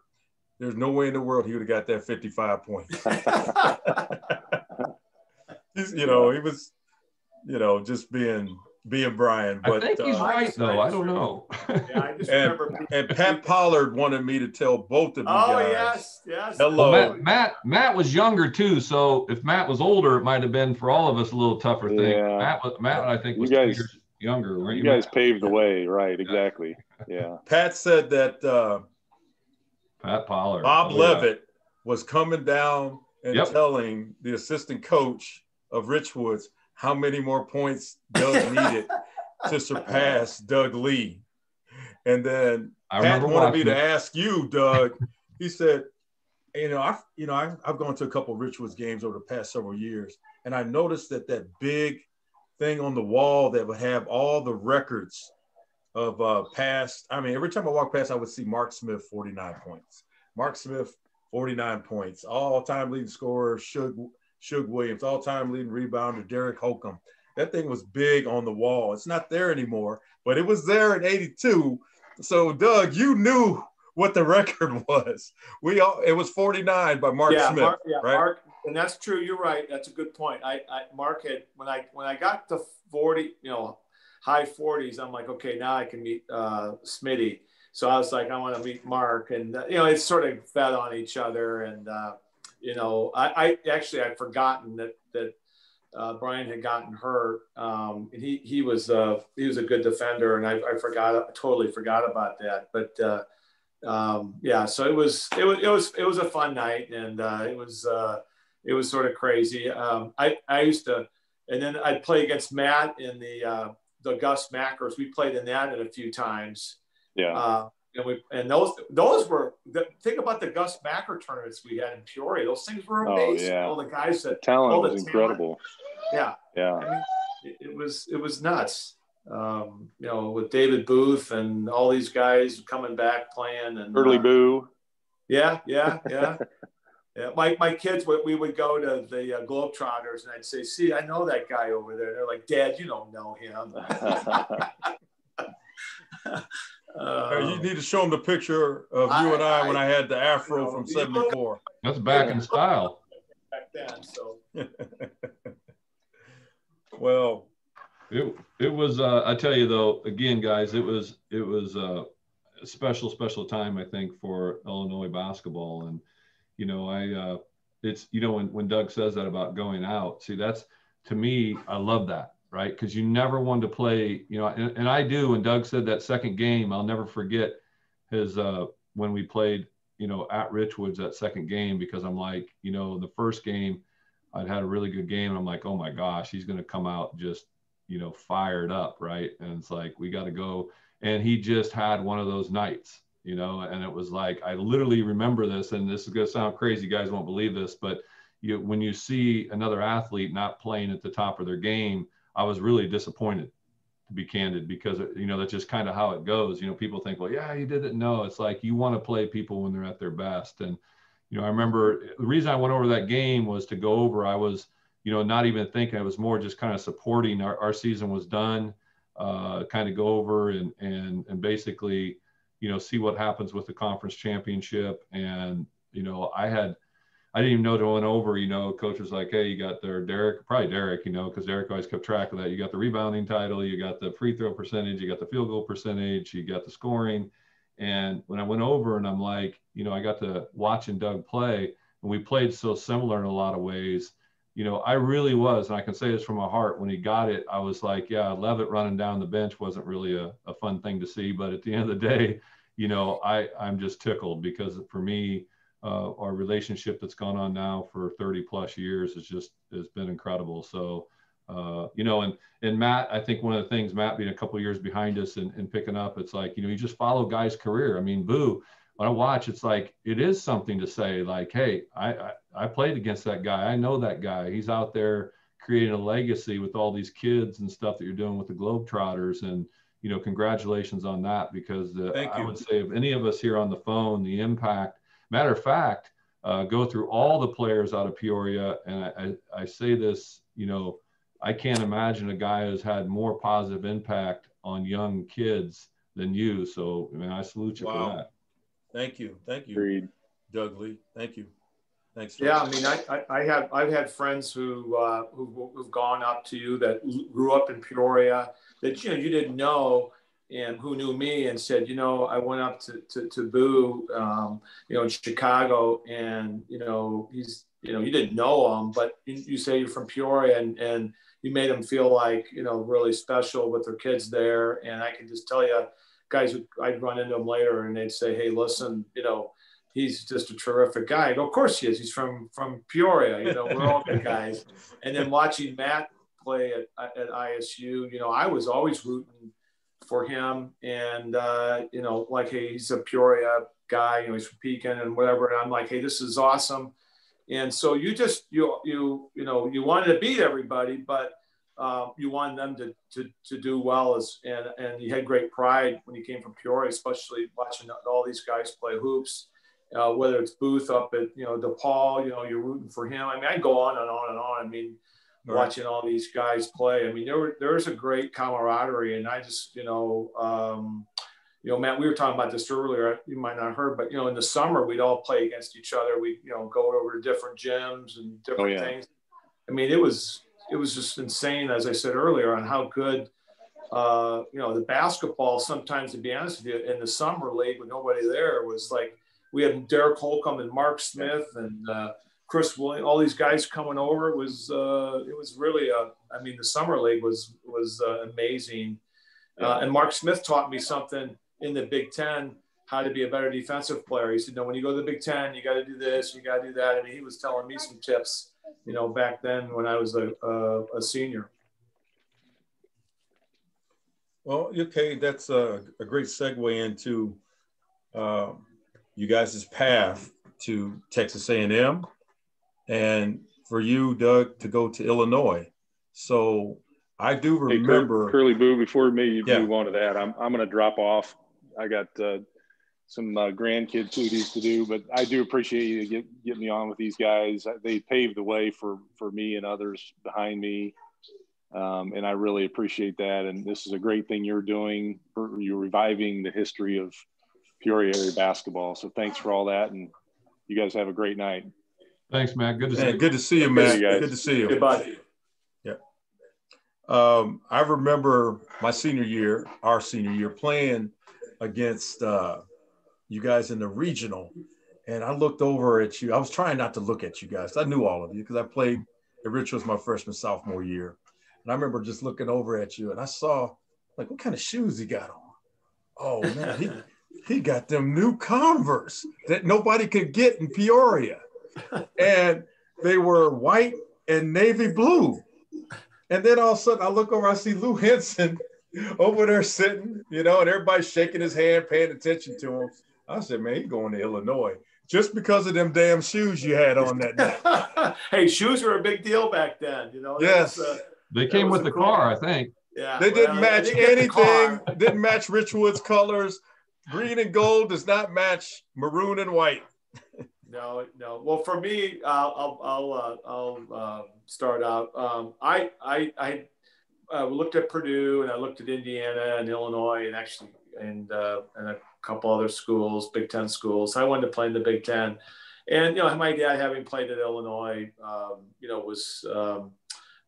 There's no way in the world he would have got that 55 points. <laughs> <laughs> He's, you know, he was, you know, just being being Brian. But I think he's uh, right though. I don't know. yeah, I just And- remember. and Pat Pollard wanted me to tell both of you Oh guys. yes, yes. Hello. Well, Matt, Matt Matt was younger too, so if Matt was older, it might have been for all of us a little tougher thing. Yeah. Matt was Matt, I think was two guys- younger, weren't you you? guys paved the way, right? Exactly. Yeah. Pat said that uh, Pat Pollard. Bob Oh, yeah. Levitt was coming down and Yep. telling the assistant coach of Richwoods how many more points Doug <laughs> needed to surpass Doug Lee. And then I Pat remember wanted me to ask you, Doug. he said, you know, I've you know I've, I've gone to a couple of Richwoods games over the past several years, and I noticed that that big thing on the wall that would have all the records of uh, past. I mean, every time I walk past, I would see Mark Smith 49 points. Mark Smith 49 points, all-time leading scorer. Shug Shug Williams, all-time leading rebounder. Derek Holcomb. That thing was big on the wall. It's not there anymore, but it was there in '82. So, Doug, you knew what the <laughs> record was. We all it was 49 by Mark yeah, Smith, Mark, yeah, right? Mark, and that's true. You're right. That's a good point. I, I Mark had when I when I got to 40, you know, high 40s, I'm like, okay, now I can meet uh, Smitty. So I was like, I want to meet Mark, and uh, you know, it's sort of fed on each other, and uh, you know, I, I actually I'd forgotten that that uh, Brian had gotten hurt, um, and he he was uh, he was a good defender, and I, I forgot I totally forgot about that, but. Uh, um, yeah, so it was it was it was it was a fun night, and uh, it was uh, it was sort of crazy. Um, I I used to and then I'd play against Matt in the uh, the Gus Mackers. We played in that a few times. Yeah. And we and those those were the think about the Gus Macker tournaments we had in Peoria. Those things were amazing. Oh, yeah. All the guys that the talent all the was talent. incredible. yeah, Yeah. I mean, it, it was it was nuts. Um, you know, with David Booth and all these guys coming back playing and Early uh, Boo. yeah, yeah, <laughs> yeah. Yeah, my, my kids, we we would go to the uh, Globetrotters and I'd say, see, I know that guy over there. They're like, Dad, you don't know him. <laughs> <laughs> Hey, you Uh, need to show them the picture of you and I when I had the afro from you know, '74. That's back in style. back then, so. <laughs> Well, It it was uh, I tell you though again guys it was it was uh, a special special time I think for Illinois basketball. And you know I uh, it's you know when when Doug says that about going out see that's to me I love that right because you never want to play you know and, and I do and Doug said that second game I'll never forget his uh, when we played you know at Richwoods that second game because I'm like you know the first game I'd had a really good game and I'm like oh my gosh he's going to come out just you know, fired up, right? And it's like, we got to go. And he just had one of those nights, you know, and it was like, I literally remember this, and this is going to sound crazy. You guys won't believe this, but you, when you see another athlete not playing at the top of their game, I was really disappointed to be candid because, you know, that's just kind of how it goes. You know, people think, well, yeah, you did it. No, it's like you want to play people when they're at their best. And, you know, I remember the reason I went over that game was to go over, I was, you know, not even thinking. It was more just kind of supporting. Our, our season was done. Uh, kind of go over and and and basically, you know, see what happens with the conference championship. And you know, I had, I didn't even know to went over. You know, coach was like, "Hey, you got their Derek, probably Derek, you know, because Derek always kept track of that. You got the rebounding title, you got the free throw percentage, you got the field goal percentage, you got the scoring." And when I went over and I'm like, you know, I got to watching Doug play, and we played so similar in a lot of ways you know, I really was, and I can say this from my heart. When he got it, I was like, yeah, Levitt running down the bench wasn't really a, a fun thing to see. But at the end of the day, you know, I, I'm just tickled because for me, uh, our relationship that's gone on now for 30 plus years has just has been incredible. So, uh, you know, and and Matt, I think one of the things Matt being a couple years behind us and, and picking up, it's like you know, you just follow guys' career. I mean, Boo, when I watch, it's like it is something to say, like, hey, I, I I played against that guy. I know that guy. He's out there creating a legacy with all these kids and stuff that you're doing with the Globetrotters. And, you know, congratulations on that because the, Thank I would say of any of us here on the phone, the impact, matter of fact, uh, go through all the players out of Peoria. And I, I, I say this, you know, I can't imagine a guy who's had more positive impact on young kids than you. So, I mean, I salute you Wow. for that. thank you, thank you, Agreed. Doug Lee. Thank you. Thanks. yeah, I mean, I, I, I have I've had friends who uh, who who've gone up to you that grew up in Peoria that you know you didn't know and who knew me and said, you know, I went up to to, to Boo, um, you know, in Chicago, and you know he's you know you didn't know him, but you, you say you're from Peoria and and you made them feel like you know really special with their kids there, and I can just tell you, guys, I'd run into them later and they'd say, hey, listen, you know he's just a terrific guy. Go, of course he is. He's from from Peoria. You know, we're all good guys. And then watching Matt play at, at ISU, you know, I was always rooting for him. And uh, you know, like, hey, he's a Peoria guy. You know, he's from Pekin and whatever. And I'm like, hey, this is awesome. And so you just you you you know you wanted to beat everybody, but um, you wanted them to, to, to do well as and and you had great pride when you came from Peoria, especially watching all these guys play hoops uh, whether it's Booth up at you know DePaul, you know you're rooting for him. I mean, I go on and on and on. I mean, Right. watching all these guys play. I mean, there were, there's a great camaraderie, and I just you know, um, you know, Matt, we were talking about this earlier. You might not have heard, but you know, in the summer we'd all play against each other. We you know go over to different gyms and different Oh, yeah. things. I mean, it was it was just insane, as I said earlier, on how good. Uh, you know, the basketball sometimes, to be honest with you, in the summer league with nobody there was like we had Derek Holcomb and Mark Smith and uh, Chris Williams, all these guys coming over. It was uh, it was really a, I mean, the summer league was was uh, amazing. Uh, and Mark Smith taught me something in the Big Ten how to be a better defensive player. He said, "No, when you go to the Big Ten, you got to do this, you got to do that." I mean, he was telling me some tips you know, back then when I was a, a, a senior. Well, okay, that's a, a great segue into uh, you guys' path to Texas A&M, and for you, Doug, to go to Illinois. So I do remember hey, Curly Boo. Before me, you yeah. move on to that, I'm I'm going to drop off. I got uh, some uh, grandkid duties to do, but I do appreciate you get get me on with these guys. They paved the way for for me and others behind me, um, and I really appreciate that. And this is a great thing you're doing. You're reviving the history of Peoria area basketball. So thanks for all that, and you guys have a great night. Thanks, Matt. Good to see you. Good to see you, Matt. Good to see you. Goodbye. Yeah. Um, I remember my senior year, our senior year, playing against uh, you guys in the regional, and I looked over at you. I was trying not to look at you guys. I knew all of you because I played at Richwoods my freshman sophomore year, and I remember just looking over at you, and I saw like what kind of shoes he got on. Oh man, he he got them new Converse that nobody could get in Peoria, and they were white and navy blue. And then all of a sudden, I look over, I see Lou Henson <laughs> over there sitting, you know, and everybody's shaking his hand, paying attention to him. I said, man, he's going to Illinois just because of them damn shoes you had on that night. <laughs> hey, shoes were a big deal back then, you know. Yes, was, uh, they came with the cool. car, I think. Yeah, they didn't match anything. didn't match Richwood's colors. Green and gold does not match maroon and white. No, no. Well, for me, I'll I'll uh, I'll uh, start out. Um, I I I uh, looked at Purdue and I looked at Indiana and Illinois and actually and uh, and a couple other schools, Big Ten schools. I wanted to play in the Big Ten, and you know, my dad having played at Illinois, um, you know, was. Um,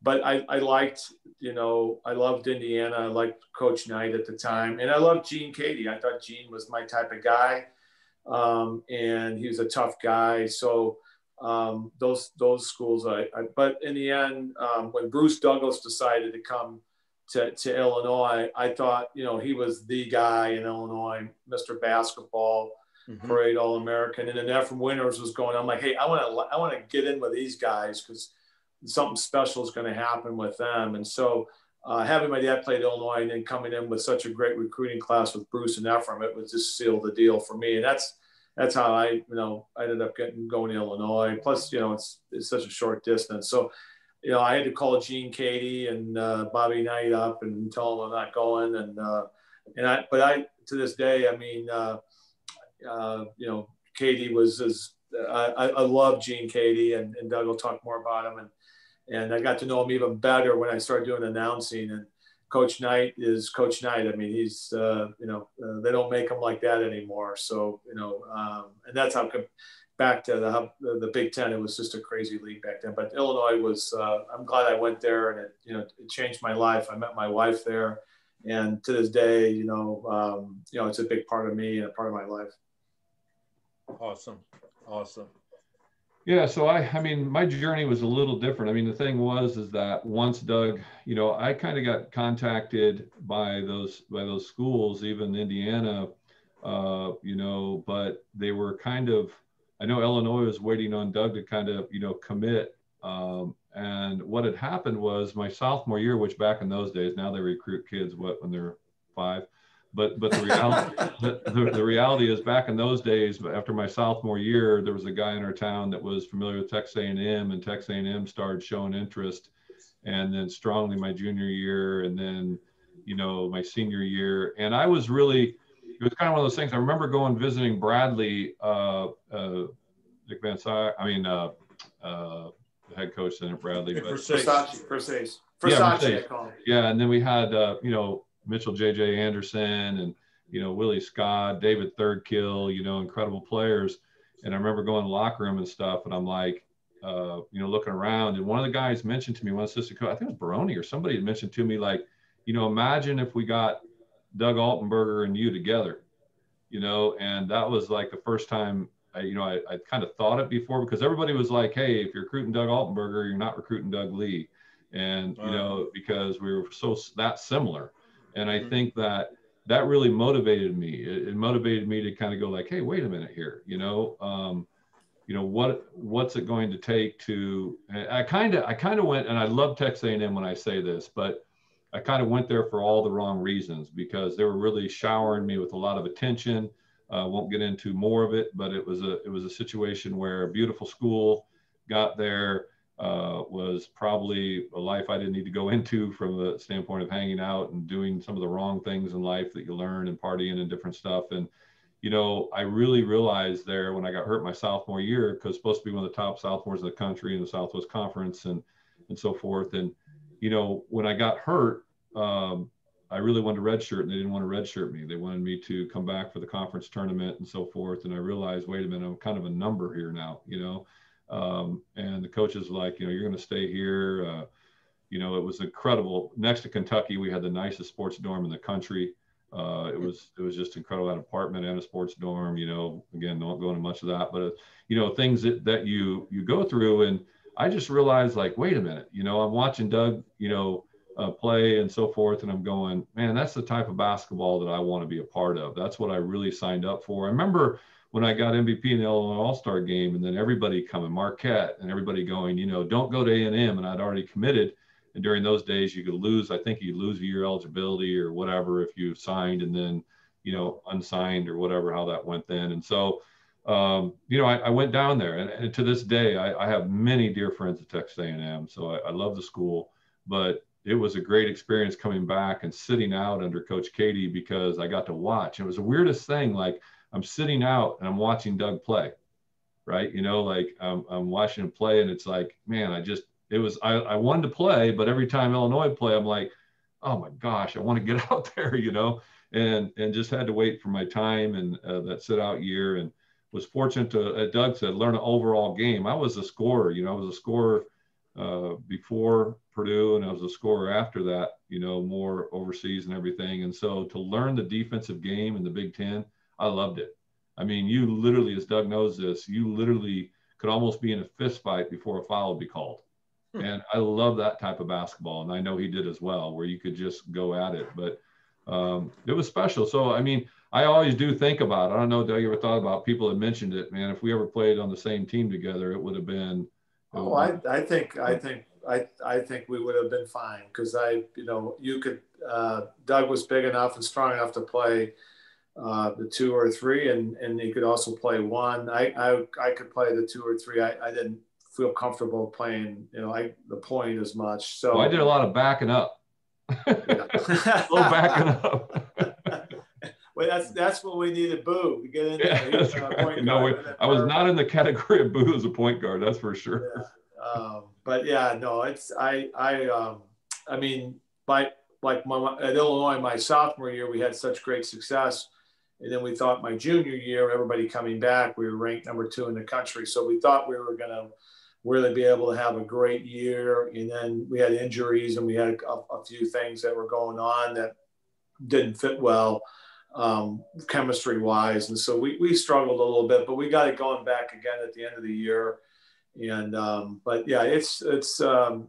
but I, I liked, you know, I loved Indiana. I liked Coach Knight at the time, and I loved Gene Keady. I thought Gene was my type of guy, um, and he was a tough guy. So um, those those schools, I, I, But in the end, um, when Bruce Douglas decided to come to, to Illinois, I thought, you know, he was the guy in Illinois, Mr. Basketball, mm-hmm. Parade All American. And then Efrem Winters was going. I'm like, hey, I want to, I want to get in with these guys because something special is going to happen with them. And so, uh, having my dad play at Illinois and then coming in with such a great recruiting class with Bruce and Efrem, it was just sealed the deal for me. And that's that's how I, you know, I ended up getting going to Illinois. Plus, you know, it's it's such a short distance. So you know, I had to call Gene Keady and uh, Bobby Knight up and tell them I'm not going. And uh, and I, but I to this day, I mean, uh, uh you know, Keady was as I, I love Gene Keady and, and Doug will talk more about him. And and I got to know him even better when I started doing announcing. And Coach Knight is Coach Knight. I mean, he's uh, you know uh, they don't make him like that anymore. So you know, um, and that's how back to the, the Big Ten, it was just a crazy league back then. But Illinois was, uh, I'm glad I went there and it, you know, it changed my life. I met my wife there. And to this day, you know, um, you know, it's a big part of me and a part of my life. Awesome. Awesome. Yeah, so I, I mean, my journey was a little different. I mean, the thing was is that once Doug, you know, I kind of got contacted by those by those schools, even Indiana, uh, you know, but they were kind of I know Illinois was waiting on Doug to kind of, you know, commit. Um, and what had happened was my sophomore year, which back in those days, now they recruit kids what when they're five, but but the reality the, the, the, reality is back in those days, after my sophomore year, there was a guy in our town that was familiar with Texas A&M, and Texas A&M started showing interest, and then strongly my junior year, and then you know my senior year, and I was really it was kind of one of those things. I remember going visiting Bradley, uh, uh, Nick Van Scyoc, I mean, uh, uh, the head coach then at Bradley. But, Versace, Versace, Versace, yeah, yeah, and then we had, uh, you know, Mitchell J.J. Anderson and, you know, Willie Scott, David Thirdkill, you know, incredible players. And I remember going to the locker room and stuff, and I'm like, uh, you know, looking around, and one of the guys mentioned to me, one assistant coach, I think it was Baroni or somebody had mentioned to me, like, you know, imagine if we got Doug Altenberger and you together, you know, and that was like the first time I, you know, I, I kind of thought it before because everybody was like, hey, if you're recruiting Doug Altenberger, you're not recruiting Doug Lee. And, wow. you know, because we were so that similar. And I mm-hmm. think that that really motivated me. It, it, motivated me to kind of go like, hey, wait a minute here, you know, um, you know what what's it going to take to i kind of i kind of went and i love texas a&m when i say this but i kind of went there for all the wrong reasons because they were really showering me with a lot of attention uh, won't get into more of it but it was a it was a situation where a beautiful school got there uh, was probably a life I didn't need to go <laughs> into from the standpoint of hanging out and doing some of the wrong things in life that you learn and partying and different stuff. And you know, I really realized there when I got hurt my sophomore year, because supposed to be one of the top sophomores in the country in the Southwest Conference and and so forth. And you know, when I got hurt, um, I really wanted a redshirt, and they didn't want to redshirt me. They wanted me to come back for the conference tournament and so forth. And I realized, wait a minute, I'm kind of a number here now, you know. Um, and the coaches like, you know, you're going to stay here. Uh, you know, it was incredible. Next to Kentucky, we had the nicest sports dorm in the country. Uh, it was it was just incredible. That apartment and a sports dorm. You know, again, don't go into much of that, but uh, you know, things that, that you you go through, and I just realized like, wait a minute, you know, I'm watching Doug, you know, uh, play and so forth, and I'm going, man, that's the type of basketball that I want to be a part of. That's what I really signed up for. I remember when I got MVP in the Illinois All Star game, and then everybody coming, Marquette, and everybody going, you know, don't go to A and M, and I'd already committed and during those days, you could lose, I think you lose your eligibility or whatever if you signed and then, you know, unsigned or whatever, how that went then. And so, um, you know, I, I, went down there and, and to this day, I, I, have many dear friends at Texas A&M. So I, I love the school, but it was a great experience coming back and sitting out under Coach Keady because I got to watch. It was the weirdest thing. Like I'm sitting out and I'm watching Doug play, right? You know, like I'm, I'm watching him play and it's like, man, I just, it was I, I wanted to play, but every time Illinois play, I'm like, oh my gosh, I want to get <laughs> out there, you know, and and just had to wait for my time and uh, that sit out year and was fortunate to, as Doug said, learn an overall game. I was a scorer, you know, I was a scorer uh, before Purdue and I was a scorer after that, you know, more overseas and everything. And so to learn the defensive game in the Big Ten, I loved it. I mean, you literally, as Doug knows this, you literally could almost be in a fist fight before a foul would be called. Hmm. And I love that type of basketball. And I know he did as well, where you could just go at it. But um, it was special. So, I mean, I always do think about it. I don't know, Doug, you ever thought about people that mentioned it, man. If we ever played on the same team together, it would have been. Oh, I, I think, I think, I, I think we would have been fine because I, you know, you could, uh, Doug was big enough and strong enough to play uh, the two or three, and, and he could also play one. I, I, I could play the two or three. I, I didn't feel comfortable playing, you know, I the point as much. So well, I did a lot of backing up. <laughs> little backing up. <laughs> well, that's that's what we needed Boo to get in there. Yeah, right. No, I was not in the category of Boo as a point guard. That's for sure. Yeah. Um, but yeah, no, it's I I um I mean by like my, at Illinois my sophomore year we had such great success. And then we thought my junior year, everybody coming back, we were ranked number two in the country. So we thought we were going to really be able to have a great year. And then we had injuries and we had a, a few things that were going on that didn't fit well um, chemistry wise. And so we, we struggled a little bit, but we got it going back again at the end of the year. And, um, but yeah, it's, it's, um,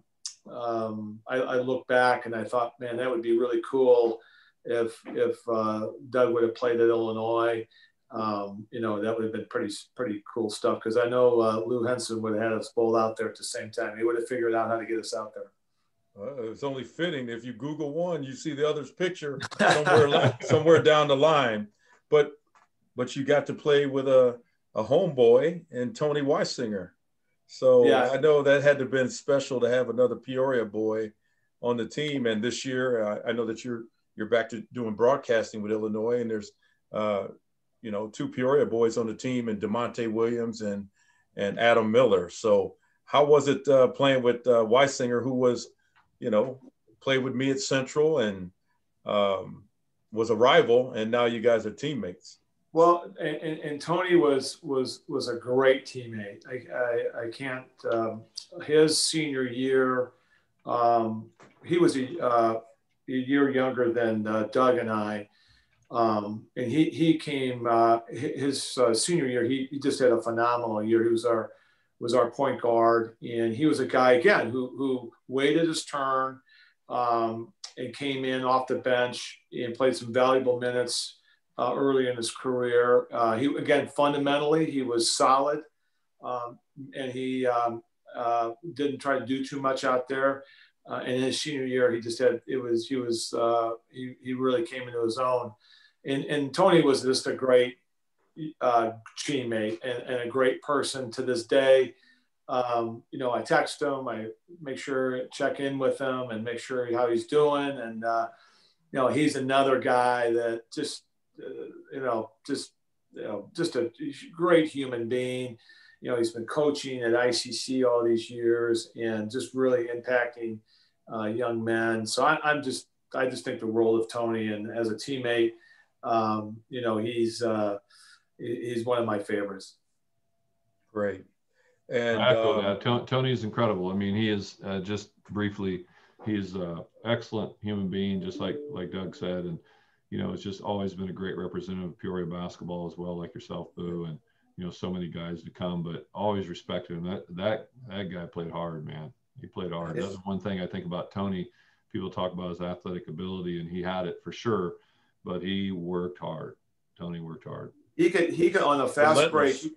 um I, I look back and I thought, man, that would be really cool if, if uh, Doug would have played at Illinois um, you know, that would have been pretty pretty cool stuff because I know uh, Lou Henson would have had us both out there at the same time. He would have figured out how to get us out there. Uh, it's only fitting if you Google one, you see the other's picture somewhere <laughs> somewhere down the line. But but you got to play with a a homeboy and Tony Wysinger. So yeah. I know that had to have been special to have another Peoria boy on the team. And this year, I, I know that you're you're back to doing broadcasting with Illinois, and there's uh, you know, two Peoria boys on the team and Da'Monte Williams and and Adam Miller. So how was it uh, playing with uh, Wysinger, who was, you know, played with me at Central and um, was a rival, and now you guys are teammates. Well, and, and Tony was was was a great teammate. I I, I can't. Um, his senior year, um, he was a, uh, a year younger than uh, Doug and I, um, and he, he came uh, his uh, senior year. He, he just had a phenomenal year. He was our was our point guard, and he was a guy again who who waited his turn um, and came in off the bench and played some valuable minutes uh, early in his career. Uh, he again fundamentally he was solid. um, and he um, uh, didn't try to do too much out there. Uh, in his senior year, he just had it was he was uh, he, he really came into his own, and and Tony was just a great uh, teammate and, and, a great person to this day. Um, you know, I text him, I make sure check in with him and make sure how he's doing, and uh, you know he's another guy that just uh, you know just you know just a great human being you know, he's been coaching at ICC all these years and just really impacting uh, young men. So I, am just, I just think the world of Tony and as a teammate, um, you know, he's, uh, he's one of my favorites. Great. And I echo uh, that. Tony is incredible. I mean, he is uh, just briefly, he's an excellent human being, just like, like Doug said. And, you know, it's just always been a great representative of Peoria basketball as well, like yourself, Boo. And, you know so many guys to come, but always respected him. That that that guy played hard, man. He played hard. That's one thing I think about Tony. People talk about his athletic ability, and he had it for sure, but he worked hard. Tony worked hard. He could he could on a fast Relentless. break,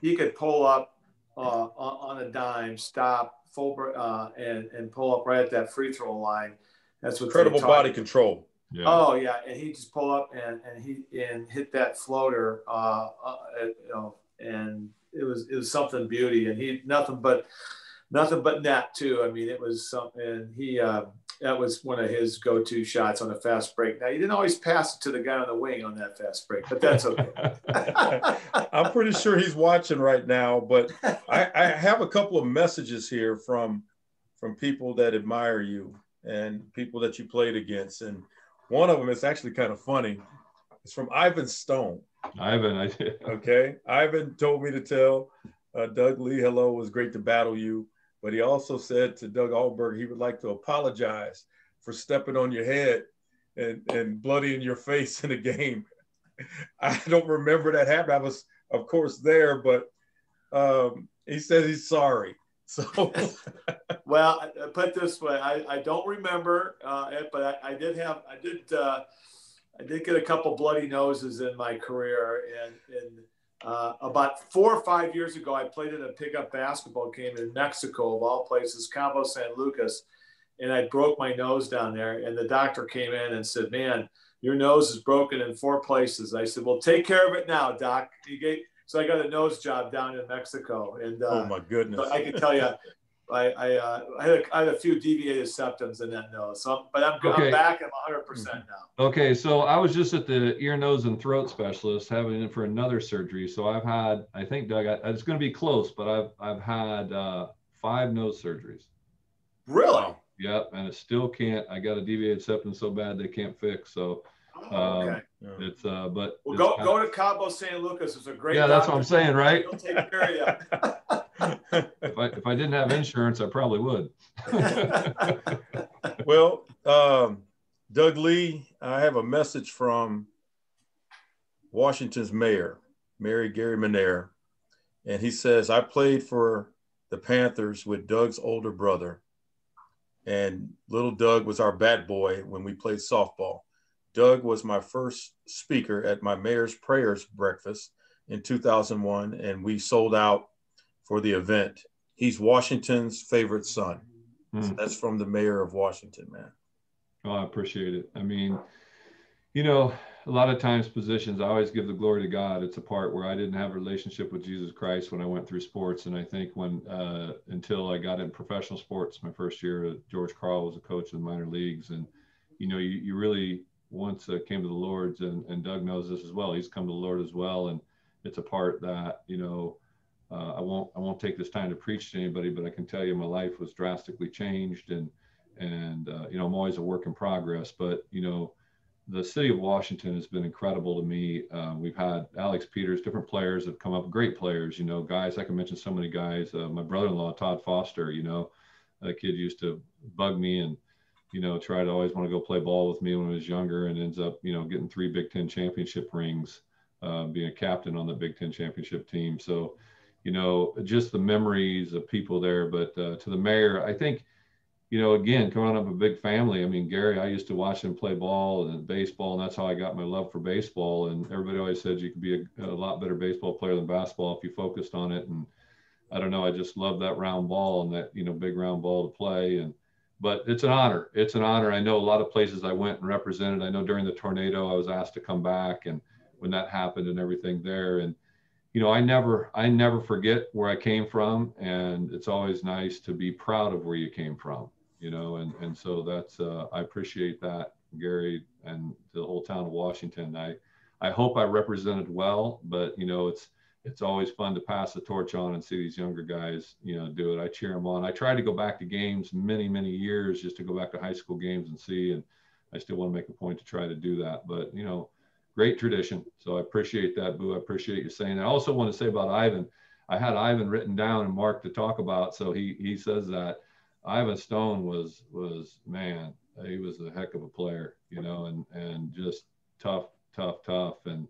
he, he could pull up uh, on, on, a dime, stop full uh, and and pull up right at that free throw line. That's what incredible body control. Yeah. Oh yeah, and he just pull up and, and he and hit that floater, uh, uh, you know, and it was it was something beauty, and he nothing but nothing but net too. I mean, it was something. He uh, that was one of his go-to shots on a fast break. Now he didn't always pass it to the guy on the wing on that fast break, but that's okay. <laughs> I'm pretty sure he's watching right now. But I, I have a couple of messages here from from people that admire you and people that you played against, and one of them is actually kind of funny. It's from Ivan Stone. Ivan, I did. Okay. Ivan told me to tell uh, Doug Lee hello. It was great to battle you. But he also said to Doug Alberg he would like to apologize for stepping on your head and, and bloodying your face in a game. <laughs> I don't remember that happening. I was, of course, there, but um, he says he's sorry. So, <laughs> well, put this way, I, I don't remember uh, it, but I, I, did have, I did, uh, I did get a couple bloody noses in my career, and, and uh, about four or five years ago, I played in a pickup basketball game in Mexico, of all places, Cabo San Lucas, and I broke my nose down there. And the doctor came in and said, "Man, your nose is broken in four places." I said, "Well, take care of it now, doc." He gave so I got a nose job down in Mexico, and uh, oh my goodness! So I can tell you, I I, uh, I, had a, I, had a few deviated septums in that nose. So, but I'm, okay. I'm back. I'm 100 percent now. Okay, so I was just at the ear, nose, and throat specialist having it for another surgery. So I've had, I think, Doug, I, it's going to be close, but I've I've had uh, five nose surgeries. Really? Yep, and it still can't. I got a deviated septum so bad they can't fix. So Oh, okay. Um, it's uh, but well, go go to Cabo San Lucas. It's a great. Yeah, that's what I'm saying, right? He'll take care of you. <laughs> if I if I didn't have insurance, I probably would. <laughs> well, um, Doug Lee, I have a message from Washington's mayor, Mary Gary Manier, and he says I played for the Panthers with Doug's older brother, and little Doug was our bat boy when we played softball. Doug was my first speaker at my mayor's prayers breakfast in 2001, and we sold out for the event. He's Washington's favorite son. Mm. So that's from the mayor of Washington, man. Oh, I appreciate it. I mean, you know, a lot of times positions, I always give the glory to God. It's a part where I didn't have a relationship with Jesus Christ when I went through sports. And I think when, uh, until I got in professional sports, my first year, George Karl was a coach in the minor leagues. And, you know, you, you really once uh, came to the Lord's, and, and Doug knows this as well. He's come to the Lord as well, and it's a part that you know uh, I won't I won't take this time to preach to anybody, but I can tell you my life was drastically changed, and and uh, you know I'm always a work in progress. But you know the city of Washington has been incredible to me. Uh, we've had Alex Peters, different players have come up, great players. You know, guys I can mention so many guys. Uh, my brother-in-law Todd Foster, you know, that kid used to bug me and you know, tried to always want to go play ball with me when I was younger and ends up, you know, getting three Big Ten championship rings, uh, being a captain on the Big Ten championship team. So, you know, just the memories of people there. But uh, to the mayor, I think, you know, again, coming up a big family. I mean, Gary, I used to watch him play ball and baseball, and that's how I got my love for baseball. And everybody always said you could be a, a lot better baseball player than basketball if you focused on it. And I don't know. I just love that round ball and that you know big round ball to play. And but it's an honor. It's an honor. I know a lot of places I went and represented. I know during the tornado I was asked to come back, and when that happened and everything there, and you know I never I never forget where I came from, and it's always nice to be proud of where you came from. You know, and and so that's uh, I appreciate that, Gary, and the whole town of Washington. I I hope I represented well, but you know it's it's always fun to pass the torch on and see these younger guys, you know, do it. I cheer them on. I try to go back to games many, many years just to go back to high school games and see. And I still want to make a point to try to do that. But, you know, great tradition. So I appreciate that, Boo. I appreciate you saying that. I also want to say about Ivan. I had Ivan written down and Mark to talk about. So he he says that Ivan Stone was was man, he was a heck of a player, you know, and and just tough, tough, tough. And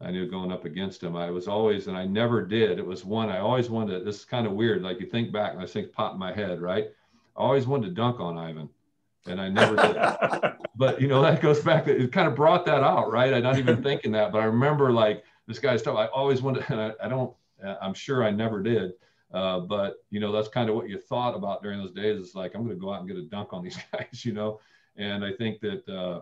I knew going up against him. I was always, and I never did. It was one I always wanted. This is kind of weird. Like you think back, and I think pop in my head, right? I always wanted to dunk on Ivan, and I never did. <laughs> but you know that goes back. It kind of brought that out, right? I'm not even thinking that, but I remember like this guy's stuff. I always wanted, and I, I don't. I'm sure I never did. Uh, but you know that's kind of what you thought about during those days. It's like I'm going to go out and get a dunk on these <laughs> guys, you know. And I think that uh,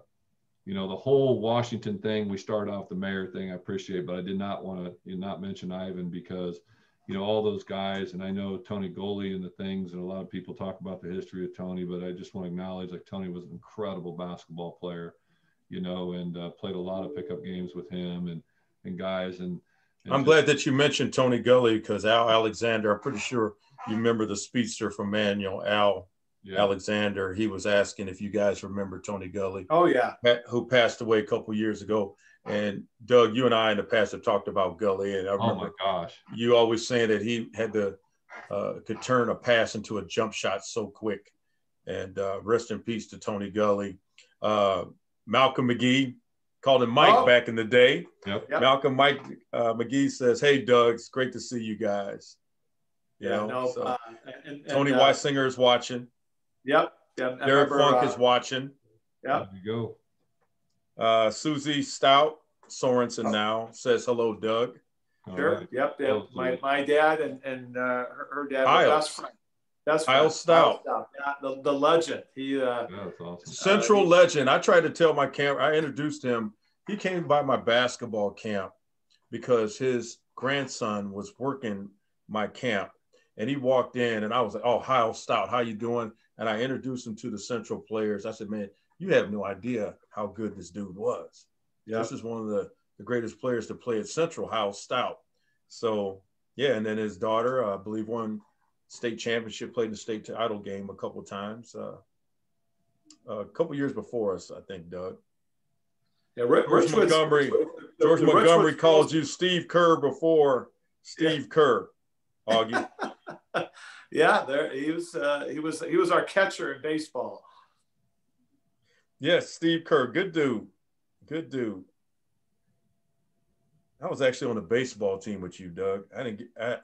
you know, the whole Washington thing, we started off the mayor thing, I appreciate, but I did not want to not mention Ivan because, you know, all those guys, and I know Tony Gully and the things, and a lot of people talk about the history of Tony, but I just want to acknowledge like Tony was an incredible basketball player, you know, and uh, played a lot of pickup games with him and, and guys. And, and I'm just, glad that you mentioned Tony Gully because Al Alexander, I'm pretty sure you remember the speedster from Manual, Al yeah. Alexander. He was asking if you guys remember Tony Gully. Oh yeah, who passed away a couple years ago. And Doug, you and I in the past have talked about Gully, and I remember oh my gosh, you always saying that he had to uh, could turn a pass into a jump shot so quick. And uh, rest in peace to Tony Gully. Uh, Malcolm McGee called him Mike oh. back in the day. Yep. Yep. Malcolm Mike uh, McGee says, "Hey Doug, it's great to see you guys." You yeah, know, no, so, uh, and, and, Tony uh, Wysinger is watching. Yep. Yep. Derek remember, Funk uh, is watching. Yep. There you go. Uh, Susie Stout Sorensen oh. now says hello, Doug. Sure. Right. Yep. yep. My, my dad and, and uh, her, her dad were best friend. Best friend. Kyle Stout. Stout. Yeah, the, the legend. He uh, yeah, awesome. Central uh, legend. I tried to tell my camp. I introduced him. He came by my basketball camp because his grandson was working my camp, and he walked in, and I was like, "Oh, Kyle Stout, how you doing?" And I introduced him to the Central players. I said, man, you have no idea how good this dude was. Yeah. This is one of the, the greatest players to play at Central, Hal Stout. So, yeah, and then his daughter, uh, I believe, won state championship, played in the state title game a couple of times. Uh, a couple years before us, I think, Doug. Yeah, Rich, George Montgomery. George Montgomery called you Steve Kerr before Steve yeah. Kerr. Augie. <laughs> yeah, there he was. Uh, he was he was our catcher in baseball. Yes, Steve Kerr, good dude, good dude. I was actually on the baseball team with you, Doug. I didn't get. I,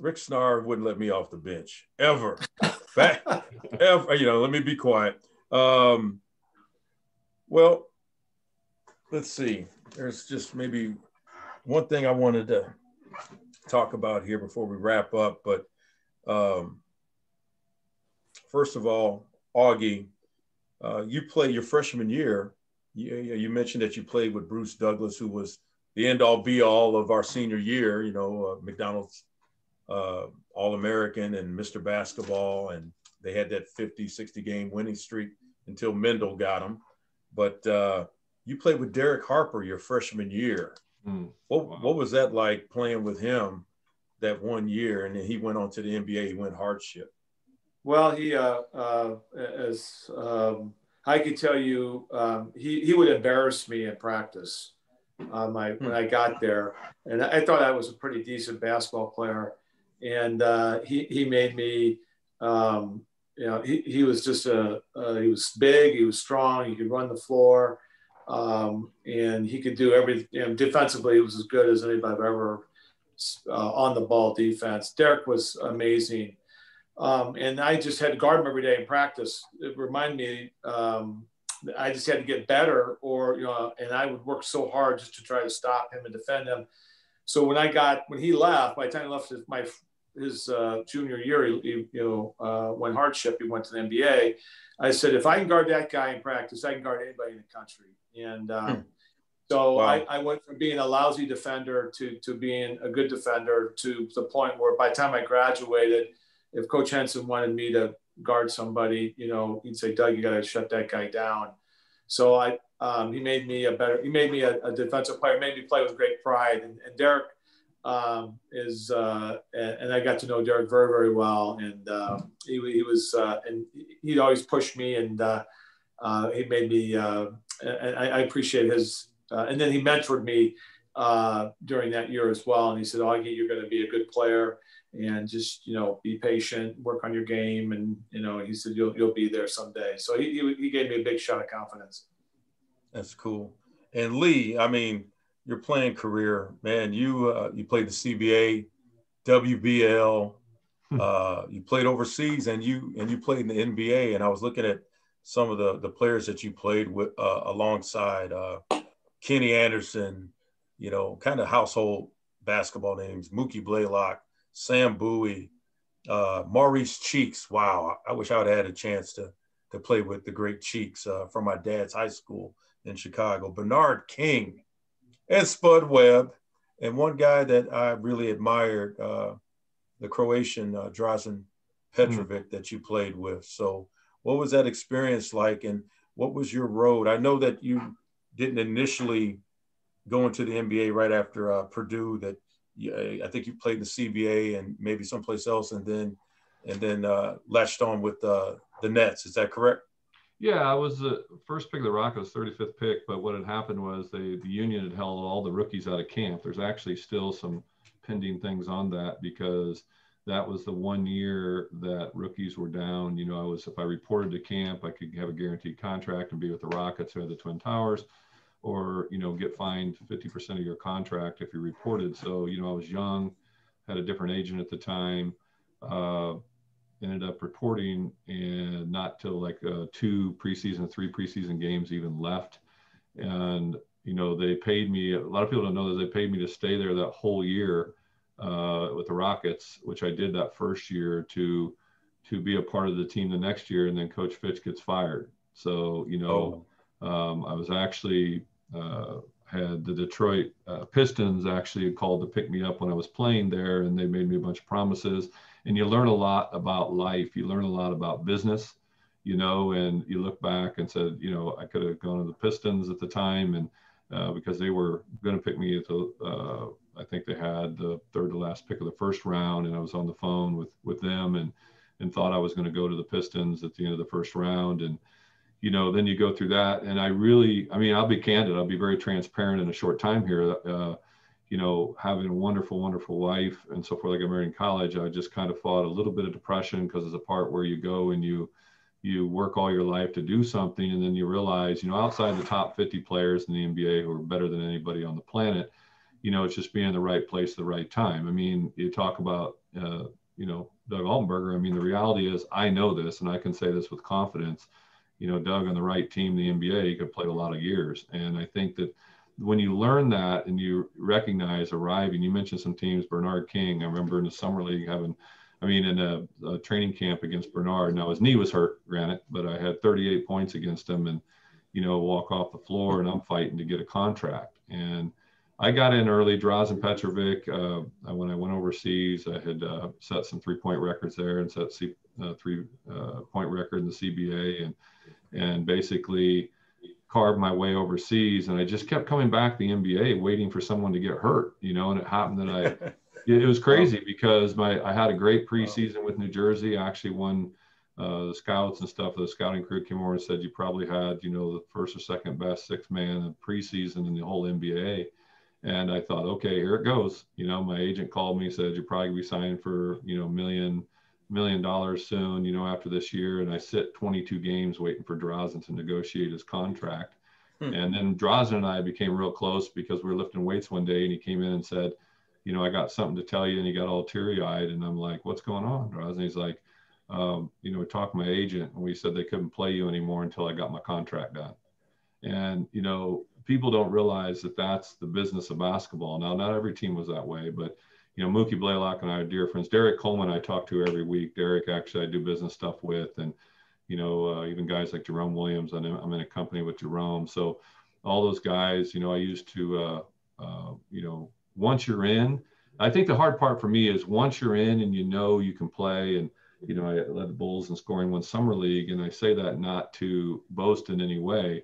Rick Snar wouldn't let me off the bench ever. <laughs> Back, ever. You know, let me be quiet. Um, well, let's see. There's just maybe one thing I wanted to talk about here before we wrap up, but um, first of all, Augie, uh, you played your freshman year. You, you, mentioned that you played with Bruce Douglas, who was the end all be all of our senior year, you know, uh, McDonald's uh, All American and Mr. Basketball. And they had that 50, 60 game winning streak until Mendel got them. But uh, you played with Derek Harper your freshman year. Mm, what, wow. what was that like playing with him that one year, and then he went on to the NBA. He went hardship. Well, he uh, uh, as um, I could tell you, um, he he would embarrass me in practice. Um, I, when I got there, and I thought I was a pretty decent basketball player, and uh, he he made me. Um, you know, he, he was just a uh, he was big, he was strong, he could run the floor, um, and he could do everything. You know, defensively, he was as good as anybody I've ever uh, on the ball defense. Derek was amazing. Um, and I just had to guard him every day in practice. It reminded me, um, I just had to get better, or you know, and I would work so hard just to try to stop him and defend him. So when I got when he left, by the time he left his, my his uh, junior year, he, he, you know, uh, when hardship, he went to the NBA. I said, if I can guard that guy in practice, I can guard anybody in the country. And um, hmm. So wow. I, I, went from being a lousy defender to to being a good defender to the point where by the time I graduated, if Coach Henson wanted me to guard somebody, you know, he'd say, Doug, you got to shut that guy down. So I, um, he made me a better, he made me a, a defensive player, made me play with great pride. And, and Derek um, is, uh, and, I got to know Derek very, very well. And uh, he, he was, uh, and he'd always push me and uh, uh, he made me, uh, and I, I appreciate his, and then he mentored me during that year as well. And he said, Augie, you're going to be a good player and just you know be patient work on your game and you know he said you'll, you'll be there someday so he, he gave me a big shot of confidence that's cool and lee i mean your playing career man you uh, you played the cba wbl hmm. uh, you played overseas and you and you played in the nba and i was looking at some of the the players that you played with uh, alongside uh, kenny anderson you know kind of household basketball names mookie blaylock Sam Bowie, uh, Maurice Cheeks. Wow, I wish I would have had a chance to to play with the great Cheeks uh, from my dad's high school in Chicago. Bernard King and Spud Webb, and one guy that I really admired, uh, the Croatian uh, Drazen Petrovic mm. that you played with. So, what was that experience like, and what was your road? I know that you didn't initially go into the NBA right after uh, Purdue. That I think you played in the CBA and maybe someplace else, and then and then uh, latched on with uh, the Nets. Is that correct? Yeah, I was the first pick of the Rockets, 35th pick. But what had happened was they, the union had held all the rookies out of camp. There's actually still some pending things on that because that was the one year that rookies were down. You know, I was if I reported to camp, I could have a guaranteed contract and be with the Rockets or the Twin Towers or you know get fined 50% of your contract if you reported. So you know i was young had a different agent at the time uh, ended up reporting and not till like uh, two preseason three preseason games even left. And you know they paid me a lot of people don't know that they paid me to stay there that whole year uh, with the rockets which i did that first year to to be a part of the team the next year. And then coach fitch gets fired. So you know oh. um, I was actually had the Detroit uh, Pistons actually called to pick me up when I was playing there, and they made me a bunch of promises. And you learn a lot about life. You learn a lot about business, you know. And you look back and said, you know, I could have gone to the Pistons at the time, and uh, because they were going to pick me at the, uh, I think they had the third to last pick of the first round, and I was on the phone with with them, and and thought I was going to go to the Pistons at the end of the first round, and you know, then you go through that. And I really, I mean, I'll be candid, I'll be very transparent in a short time here. Uh, you know, having a wonderful, wonderful wife and so forth. I got married in college. I just kind of fought a little bit of depression because it's a part where you go and you, you work all your life to do something. And then you realize, you know, outside the top 50 players in the NBA who are better than anybody on the planet, you know, it's just being in the right place at the right time. I mean, you talk about, uh, you know, Doug Altenberger. I mean, the reality is I know this and I can say this with confidence you know, Doug on the right team, the NBA, he could play a lot of years. And I think that when you learn that and you recognize arriving, you mentioned some teams, Bernard King. I remember in the summer league having, I mean, in a, a training camp against Bernard. Now his knee was hurt, granted, but I had 38 points against him, and you know, walk off the floor, and I'm fighting to get a contract. And I got in early. Drazen Petrovic. Uh, when I went overseas, I had uh, set some three-point records there, and set uh, three-point uh, record in the CBA, and and basically carved my way overseas. And I just kept coming back to the NBA, waiting for someone to get hurt, you know. And it happened that I, <laughs> it was crazy because my I had a great preseason with New Jersey. I actually won uh, the scouts and stuff. The scouting crew came over and said you probably had, you know, the first or second best six man in preseason in the whole NBA. And I thought, okay, here it goes. You know, my agent called me, said you're probably be signing for, you know, a million million dollars soon, you know, after this year. And I sit 22 games waiting for Drazen to negotiate his contract. Hmm. And then Drazen and I became real close because we were lifting weights one day and he came in and said, you know, I got something to tell you. And he got all teary eyed. And I'm like, what's going on, Drazen? He's like, um, you know, we talked to my agent and we said they couldn't play you anymore until I got my contract done. And, you know, people don't realize that that's the business of basketball. Now, not every team was that way, but you know, Mookie Blaylock and I are dear friends. Derrick Coleman, I talk to every week. Derrick, actually, I do business stuff with, and you know, uh, even guys like Jerome Williams. I'm in, I'm in a company with Jerome, so all those guys. You know, I used to, uh, uh, you know, once you're in, I think the hard part for me is once you're in and you know you can play and you know, I led the Bulls in scoring one summer league, and I say that not to boast in any way,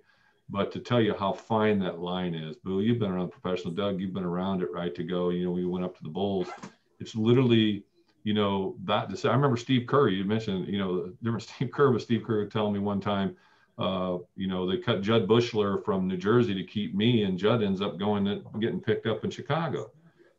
but to tell you how fine that line is. Boo, you've been around professional. Doug, you've been around it, right? To go, you know, we went up to the Bulls. It's literally, you know, that. To I remember Steve Kerr. You mentioned, you know, different <laughs> Steve Kerr, but Steve Kerr telling me one time, uh, you know, they cut Jud Buechler from New Jersey to keep me, and Jud ends up going and getting picked up in Chicago.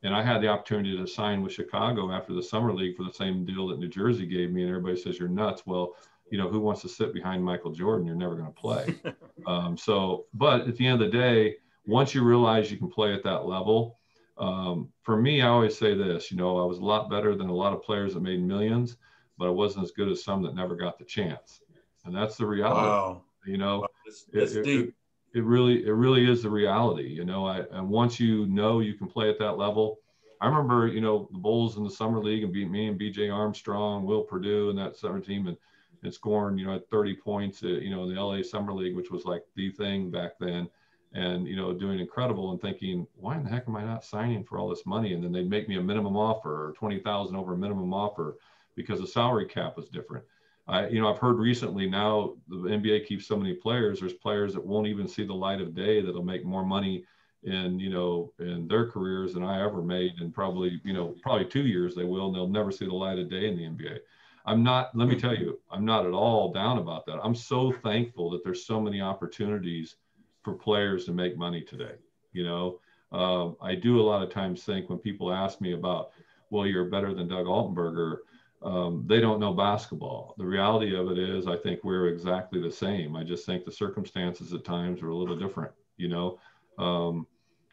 And I had the opportunity to sign with Chicago after the summer league for the same deal that New Jersey gave me. And everybody says you're nuts. Well, you know, who wants to sit behind Michael Jordan? You're never going to play. <laughs> um, so, but at the end of the day, once you realize you can play at that level, um, for me, I always say this, you know, I was a lot better than a lot of players that made millions, but I wasn't as good as some that never got the chance. And that's the reality. Wow. You know, wow. that's, that's it, deep. It, it really it really is the reality you know I, and once you know you can play at that level i remember you know the bulls in the summer league and beat me and bj armstrong will purdue and that summer team and, and scoring you know at 30 points uh, you know in the la summer league which was like the thing back then and you know doing incredible and thinking why in the heck am i not signing for all this money and then they'd make me a minimum offer or 20000 over a minimum offer because the salary cap was different I, you know, I've heard recently now the NBA keeps so many players. There's players that won't even see the light of day that'll make more money in, you know, in their careers than I ever made. And probably, you know, probably two years they will, and they'll never see the light of day in the NBA. I'm not, let me tell you, I'm not at all down about that. I'm so thankful that there's so many opportunities for players to make money today. You know, um, I do a lot of times think when people ask me about, well, you're better than Doug Altenberger um, they don't know basketball. The reality of it is, I think we're exactly the same. I just think the circumstances at times are a little different. You know, um,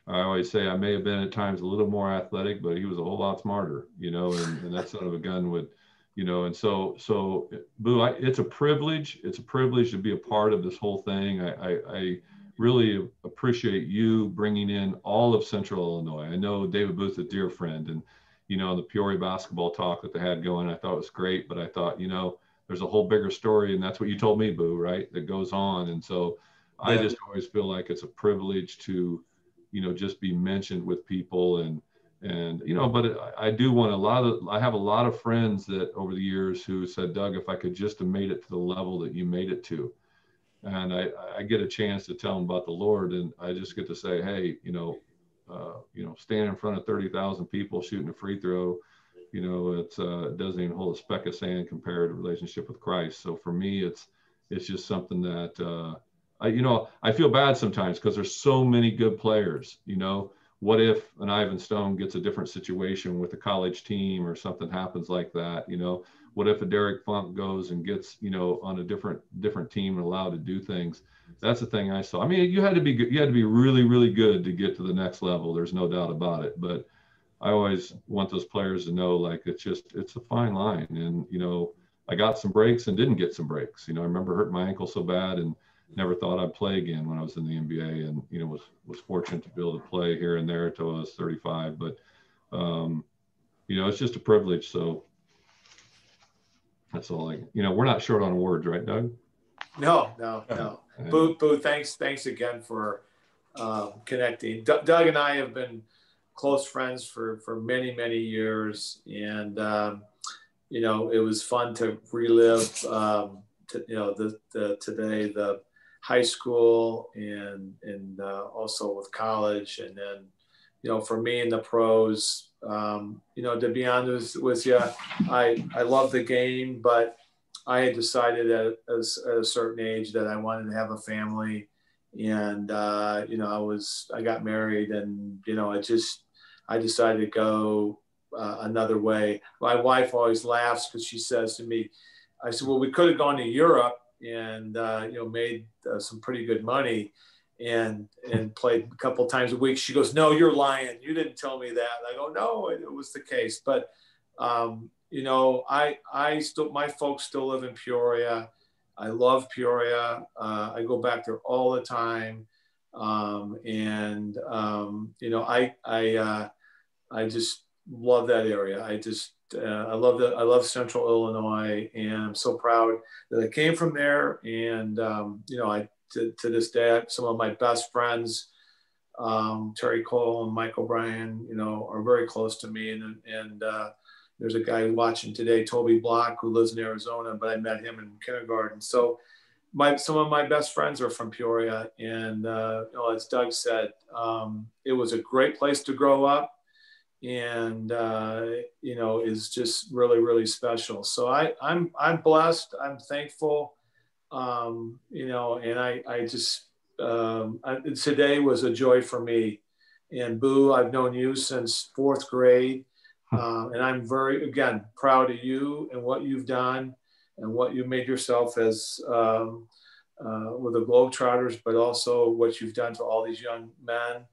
I always say I may have been at times a little more athletic, but he was a whole lot smarter. You know, and, and that son of a gun would, you know, and so so Boo, I, it's a privilege. It's a privilege to be a part of this whole thing. I, I, I really appreciate you bringing in all of Central Illinois. I know David Booth, a dear friend, and you know, the Peoria basketball talk that they had going. I thought it was great, but I thought, you know, there's a whole bigger story, and that's what you told me, Boo, right? That goes on, and so yeah. I just always feel like it's a privilege to, you know, just be mentioned with people and and you know, but I, do want a lot of. I have a lot of friends that over the years who said, Doug, if I could just have made it to the level that you made it to, and I, I get a chance to tell them about the Lord, and I just get to say, hey, you know, uh, you know, stand in front of 30,000 people shooting a free throw, you know, it's, uh, it doesn't even hold a speck of sand compared to relationship with Christ. So for me, it's, it's just something that, uh, I, you know, I feel bad sometimes because there's so many good players, you know, what if an Ivan Stone gets a different situation with a college team or something happens like that, you know, what if a Derek Funk goes and gets, you know, on a different, different team and allowed to do things, that's the thing I saw. I mean, you had to be good. You had to be really, really good to get to the next level. There's no doubt about it. But I always want those players to know, like, it's just, it's a fine line. And, you know, I got some breaks and didn't get some breaks. You know, I remember hurting my ankle so bad and never thought I'd play again when I was in the NBA and, you know, was, was fortunate to be able to play here and there until I was 35. But, um, you know, it's just a privilege. So that's all I, you know, we're not short on words, right, Doug? No, no, no. Boo, Boo, thanks, thanks again for um, connecting. D- Doug and I have been close friends for for many many years, and um, you know it was fun to relive. Um, to, you know the, the today the high school and and uh, also with college, and then you know for me in the pros. Um, you know, to be honest with you, I I love the game, but I had decided at, at a certain age that I wanted to have a family, and uh, you know, I was I got married, and you know, I just I decided to go uh, another way. My wife always laughs because she says to me, "I said, well, we could have gone to Europe and uh, you know made uh, some pretty good money." And and played a couple times a week. She goes, "No, you're lying. You didn't tell me that." I go, "No, it, it was the case." But um, you know, I I still my folks still live in Peoria. I love Peoria. Uh, I go back there all the time, um, and um, you know, I I uh, I just love that area. I just uh, I love the I love Central Illinois, and I'm so proud that I came from there. And um, you know, I to, to, this day, some of my best friends, um, Terry Cole and Michael Bryan, you know, are very close to me. And and uh, there's a guy watching today, Toby Block, who lives in Arizona, but I met him in kindergarten. So my some of my best friends are from Peoria, and uh, you know, as Doug said, um, it was a great place to grow up and uh, you know is just really really special. So i i'm i'm blessed i'm thankful um, you know and i i just um, I, today was a joy for me. And boo i've known you since fourth grade um, and i'm very again proud of you and what you've done and what you made yourself as um, uh, with the globetrotters but also what you've done to all these young men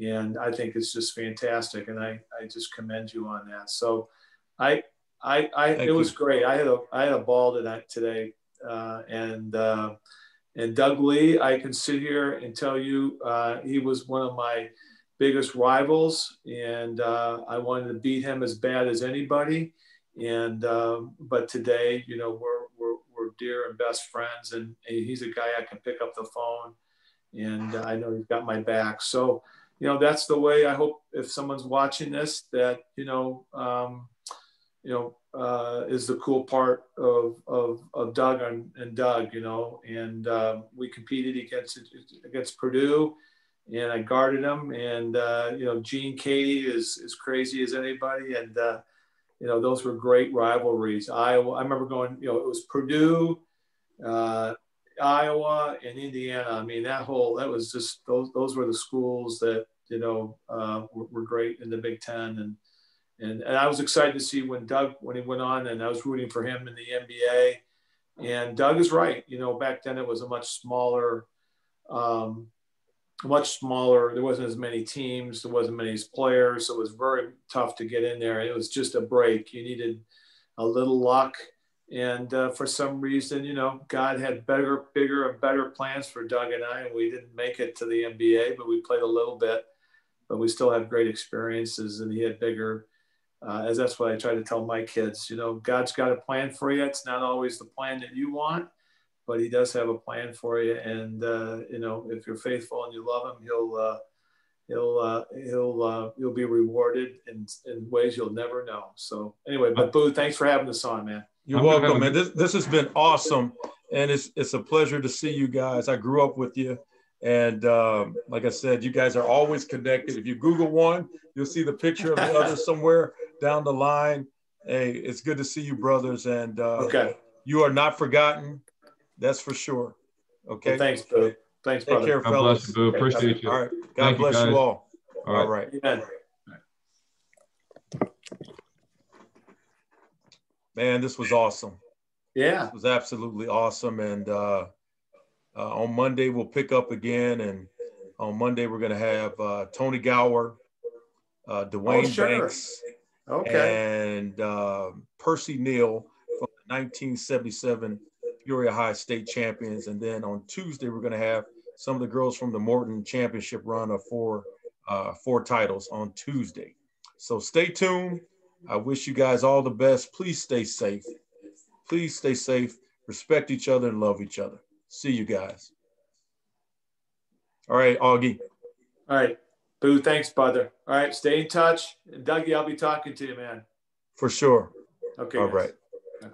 and I think it's just fantastic. And I, I just commend you on that. So I, I, I it you. was great. I had a, I had a ball tonight today. Uh, and, uh, and Doug Lee, I can sit here and tell you, uh, he was one of my biggest rivals and, uh, I wanted to beat him as bad as anybody. And, um, but today, you know, we're, we're, we're dear and best friends and he's a guy I can pick up the phone and I know he's got my back. So, you know, that's the way I hope if someone's watching this that, you know, um, you know, uh, is the cool part of, of, of Doug and, and Doug, you know, and um, we competed against, against Purdue and I guarded him and, uh, you know, Gene Keady is as crazy as anybody. And, uh, you know, those were great rivalries. Iowa, I remember going, you know, it was Purdue, uh, Iowa and Indiana. I mean, that whole, that was just, those, those were the schools that, you know, uh, were, were, great in the Big Ten. And, and, and I was excited to see when Doug, when he went on and I was rooting for him in the NBA and Doug is right. You know, back then it was a much smaller, um, much smaller. There wasn't as many teams. There wasn't many players. So it was very tough to get in there. It was just a break. You needed a little luck. And uh, for some reason, you know, God had better, bigger, and better plans for Doug and I, and we didn't make it to the NBA, but we played a little bit but we still have great experiences and he had bigger uh, as that's what I try to tell my kids. You know, God's got a plan for you. It's not always the plan that you want, but He does have a plan for you. And uh, you know, if you're faithful and you love Him, He'll uh, He'll uh, He'll uh, you'll be rewarded in, in ways you'll never know. So anyway, but Boo, thanks for having us on, man. You're I'm welcome, man. This this has been awesome, and it's it's a pleasure to see you guys. I grew up with you. And um, like I said, you guys are always connected. If you Google one, you'll see the picture of the <laughs> other somewhere down the line. Hey, it's good to see you, brothers. And uh, okay, you are not forgotten. That's for sure. Okay. Well, thanks, Boo. Thanks, Take brother. care, God fellas. bless you, Boo. Appreciate you. All right. God Thank bless you, you, all. All right. All right. Amen. Man, this was awesome. Yeah. It was absolutely awesome. And uh, uh, on Monday, we'll pick up again. And on Monday, we're going to have uh, Tony Gower, uh, Dwayne oh, sure. Banks, okay. and uh, Percy Neal from the 1977 Peoria High State champions. And then on Tuesday, we're going to have some of the girls from the Morton Championship run of four, uh, four titles on Tuesday. So stay tuned. I wish you guys all the best. Please stay safe. Please stay safe. Respect each other and love each other. See you guys. All right, Augie. All right. Boo, thanks, brother. All right, stay in touch. Dougie, I'll be talking to you, man. For sure. Okay. All guys. right.